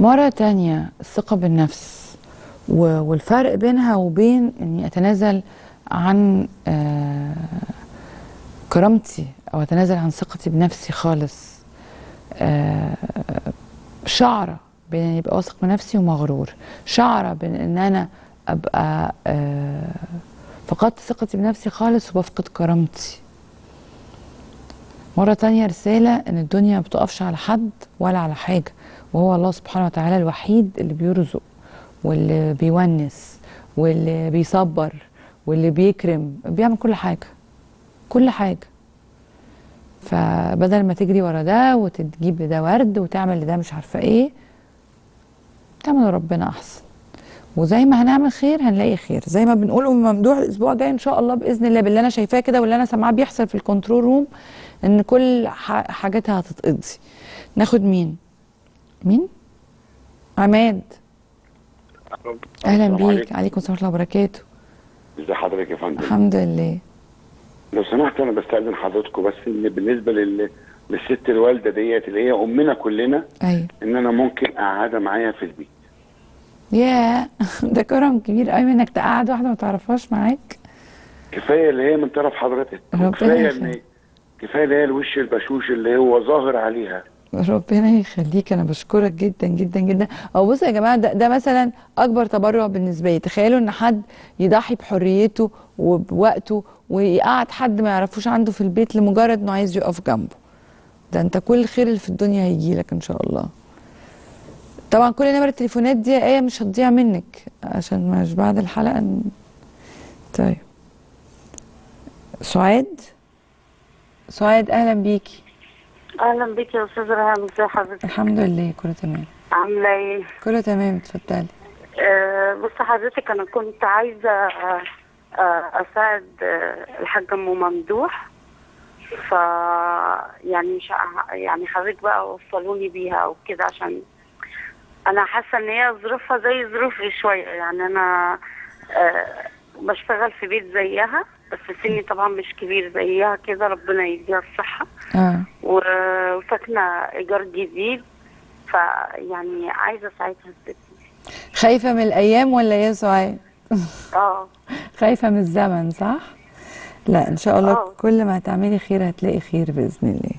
مرة تانية الثقة بالنفس والفرق بينها وبين إني أتنازل عن آه، كرامتي أو أتنازل عن ثقتي بنفسي خالص. آه، شعرة بين إن يبقى واثق بنفسي ومغرور. شعرة بين إن أنا أبقى آه، فقدت ثقتي بنفسي خالص وبفقد كرامتي. مرة تانية رسالة إن الدنيا ما بتقفش على حد ولا على حاجة وهو الله سبحانه وتعالى الوحيد اللي بيرزق واللي بيونس واللي بيصبر واللي بيكرم بيعمل كل حاجة كل حاجة. فبدل ما تجري ورا ده وتجيب لده ورد وتعمل لده مش عارفة إيه تعمل ربنا أحسن. وزي ما هنعمل خير هنلاقي خير. زي ما بنقول أم ممدوح الأسبوع الجاي إن شاء الله بإذن الله باللي أنا شايفاه كده واللي أنا سامعاه بيحصل في ال control room إن كل حاجاتها هتتقضي. ناخد مين؟ مين؟ عماد. أهلا بيك. عليكم. عليكم ورحمة الله وبركاته. ازي حضرتك يا فندم؟ الحمد لله. لو سمحت أنا بستأذن حضرتكم بس إن بالنسبة لل... للست الوالدة ديت اللي هي أمنا كلنا أيوه. إن أنا ممكن أقعدها معايا في البيت. ياه ده كرم كبير قوي إنك تقعد واحدة ما تعرفهاش معاك. كفاية اللي هي من طرف حضرتك كفايه. إن كفاية اللي هي الوش البشوش اللي هو ظاهر عليها. ربنا يخليك أنا بشكرك جدا جدا جدا. أو بصوا يا جماعة ده, ده مثلا أكبر تبرع بالنسبة لي. تخيلوا إن حد يضحي بحريته وبوقته ويقعد حد ما يعرفوش عنده في البيت لمجرد إنه عايز يقف جنبه. ده أنت كل الخير اللي في الدنيا هيجي لك إن شاء الله. طبعا كل نمر التليفونات دي يا آية مش هتضيع منك عشان مش بعد الحلقة ن... طيب. سعاد؟ سعاد أهلا بيكي. أهلا بك يا أستاذ ريهام ازي حضرتك؟ الحمد لله كله تمام. عاملة إيه؟ كله تمام اتفضلي. آه بص حضرتك أنا كنت عايزة آه أساعد آه الحاج أم ممدوح. ف يعني مش يعني حضرتك بقى وصلوني بيها أو كده عشان أنا حاسة إن هي ظروفها زي ظروفي شوية. يعني أنا آه بشتغل في بيت زيها بس سني طبعا مش كبير زيها كده. ربنا يديها الصحة. آه. و- وساكنة إيجار جديد. فيعني عايزة أساعدها الست خايفة من الأيام ولا يا سعاد؟ آه. خايفة من الزمن صح؟ لا إن شاء الله آه. كل ما هتعملي خير هتلاقي خير بإذن الله.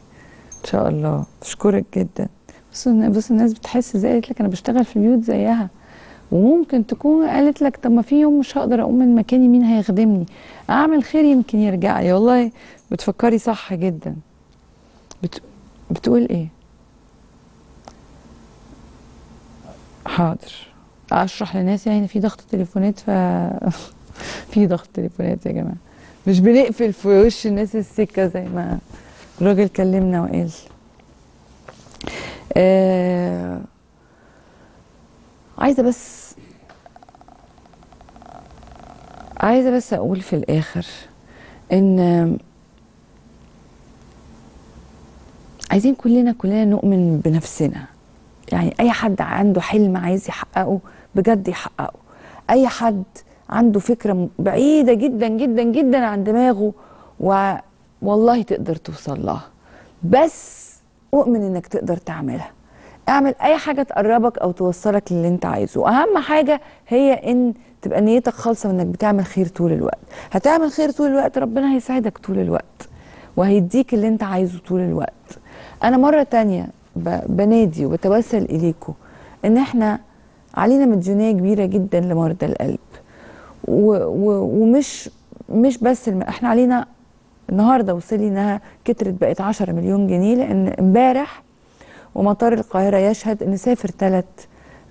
إن شاء الله. بشكرك جدا. بص بص الناس بتحس زي قالت لك أنا بشتغل في بيوت زيها. وممكن تكون قالت لك طب ما في يوم مش هقدر أقوم من مكاني مين هيخدمني؟ أعمل خير يمكن يرجع لي. والله بتفكري صح جدا. بت... بتقول إيه؟ حاضر. أشرح للناس يعني في ضغط تليفونات ف في ضغط تليفونات يا جماعة. مش بنقفل في وش الناس السكة زي ما الراجل كلمنا وقال. آه... عايزة بس عايزة بس أقول في الآخر إن عايزين كلنا كلنا نؤمن بنفسنا. يعني أي حد عنده حلم عايز يحققه بجد يحققه. أي حد عنده فكرة بعيدة جدا جدا جدا عن دماغه و... والله تقدر توصل لها. بس اؤمن إنك تقدر تعملها. اعمل أي حاجة تقربك أو توصلك للي أنت عايزه. واهم حاجة هي إن تبقى نيتك خالصة وإنك بتعمل خير طول الوقت. هتعمل خير طول الوقت ربنا هيساعدك طول الوقت. وهيديك اللي أنت عايزه طول الوقت. أنا مرة تانية بنادي وبتوسل اليكم إن إحنا علينا مديونية كبيرة جدا لمرضى القلب. و و ومش مش بس الم... إحنا علينا النهارده وصلي إنها كترت بقت 10 مليون جنيه لأن امبارح ومطار القاهرة يشهد إن سافر ثلاث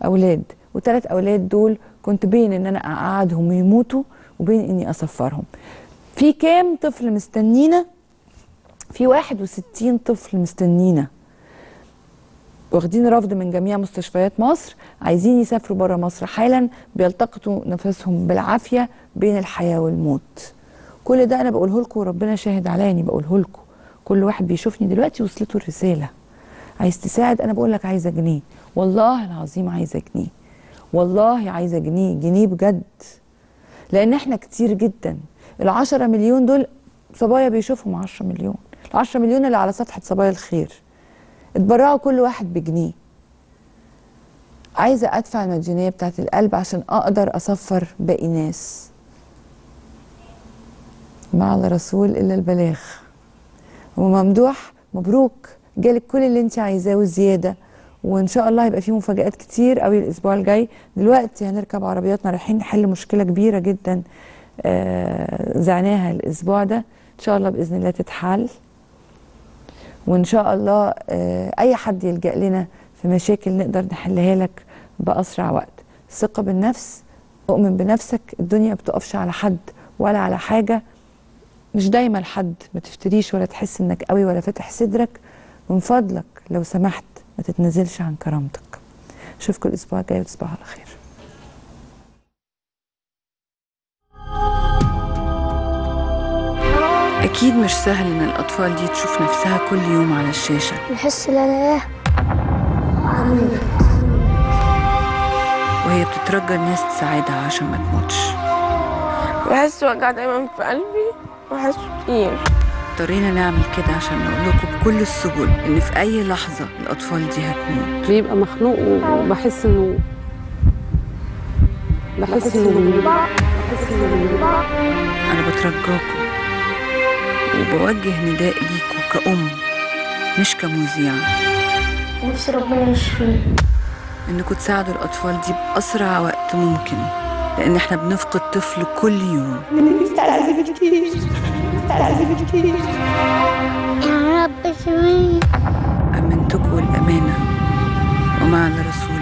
أولاد وثلاث أولاد دول كنت بين إن أنا أقعدهم ويموتوا وبين إني أسفرهم. في كام طفل مستنينا؟ في 61 طفل مستنينا. واخدين رفض من جميع مستشفيات مصر عايزين يسافروا بره مصر حالا بيلتقطوا نفسهم بالعافية بين الحياة والموت. كل ده أنا بقوله لكم وربنا شاهد عليا بقوله لكم. كل واحد بيشوفني دلوقتي وصلته الرسالة. عايز تساعد؟ أنا بقول لك عايزه جنيه والله العظيم عايزه جنيه والله عايزه جنيه جنيه بجد. لأن إحنا كتير جدا. العشرة مليون دول صبايا بيشوفهم 10 مليون. العشرة مليون اللي على صفحة صبايا الخير. اتبرعوا كل واحد بجنيه. عايزة أدفع المديونية بتاعت القلب عشان أقدر أصفر باقي ناس. ما على رسول إلا البلاغ. وممدوح مبروك جالك كل اللي انت عايزاه وزيادة وإن شاء الله هيبقى في مفاجآت كتير قوي الأسبوع الجاي. دلوقتي هنركب عربياتنا رايحين نحل مشكلة كبيرة جدا آه زعناها الأسبوع ده. إن شاء الله بإذن الله تتحل. وإن شاء الله آه أي حد يلجأ لنا في مشاكل نقدر نحلها لك بأسرع وقت. الثقة بالنفس أؤمن بنفسك الدنيا ما بتقفش على حد ولا على حاجة. مش دايما لحد ما تفتريش ولا تحس إنك قوي ولا فاتح صدرك من فضلك لو سمحت ما تتنزلش عن كرامتك. أشوفكم الأسبوع الجاي وتصبحوا على خير. أكيد مش سهل إن الأطفال دي تشوف نفسها كل يوم على الشاشة. بحس إن أنا إيه؟ عميق وهي بتترجى الناس تساعدها عشان ما تموتش. بحس وجع دايما في قلبي. وحاسه كتير اضطرينا نعمل كده عشان نقول لكم بكل السبل إن في أي لحظة الأطفال دي هتموت. بيبقى مخنوق وبحس انه بحس إنه بحس إنه أنا بترجاكم وبوجه نداء ليكوا كأم مش كمذيعة. نفسي ربنا يشفيه إنكم تساعدوا الأطفال دي بأسرع وقت ممكن. لأن إحنا بنفقد طفل كل يوم. كتير كتير يا رب سمين أمنتكم الأمانة وما على رسول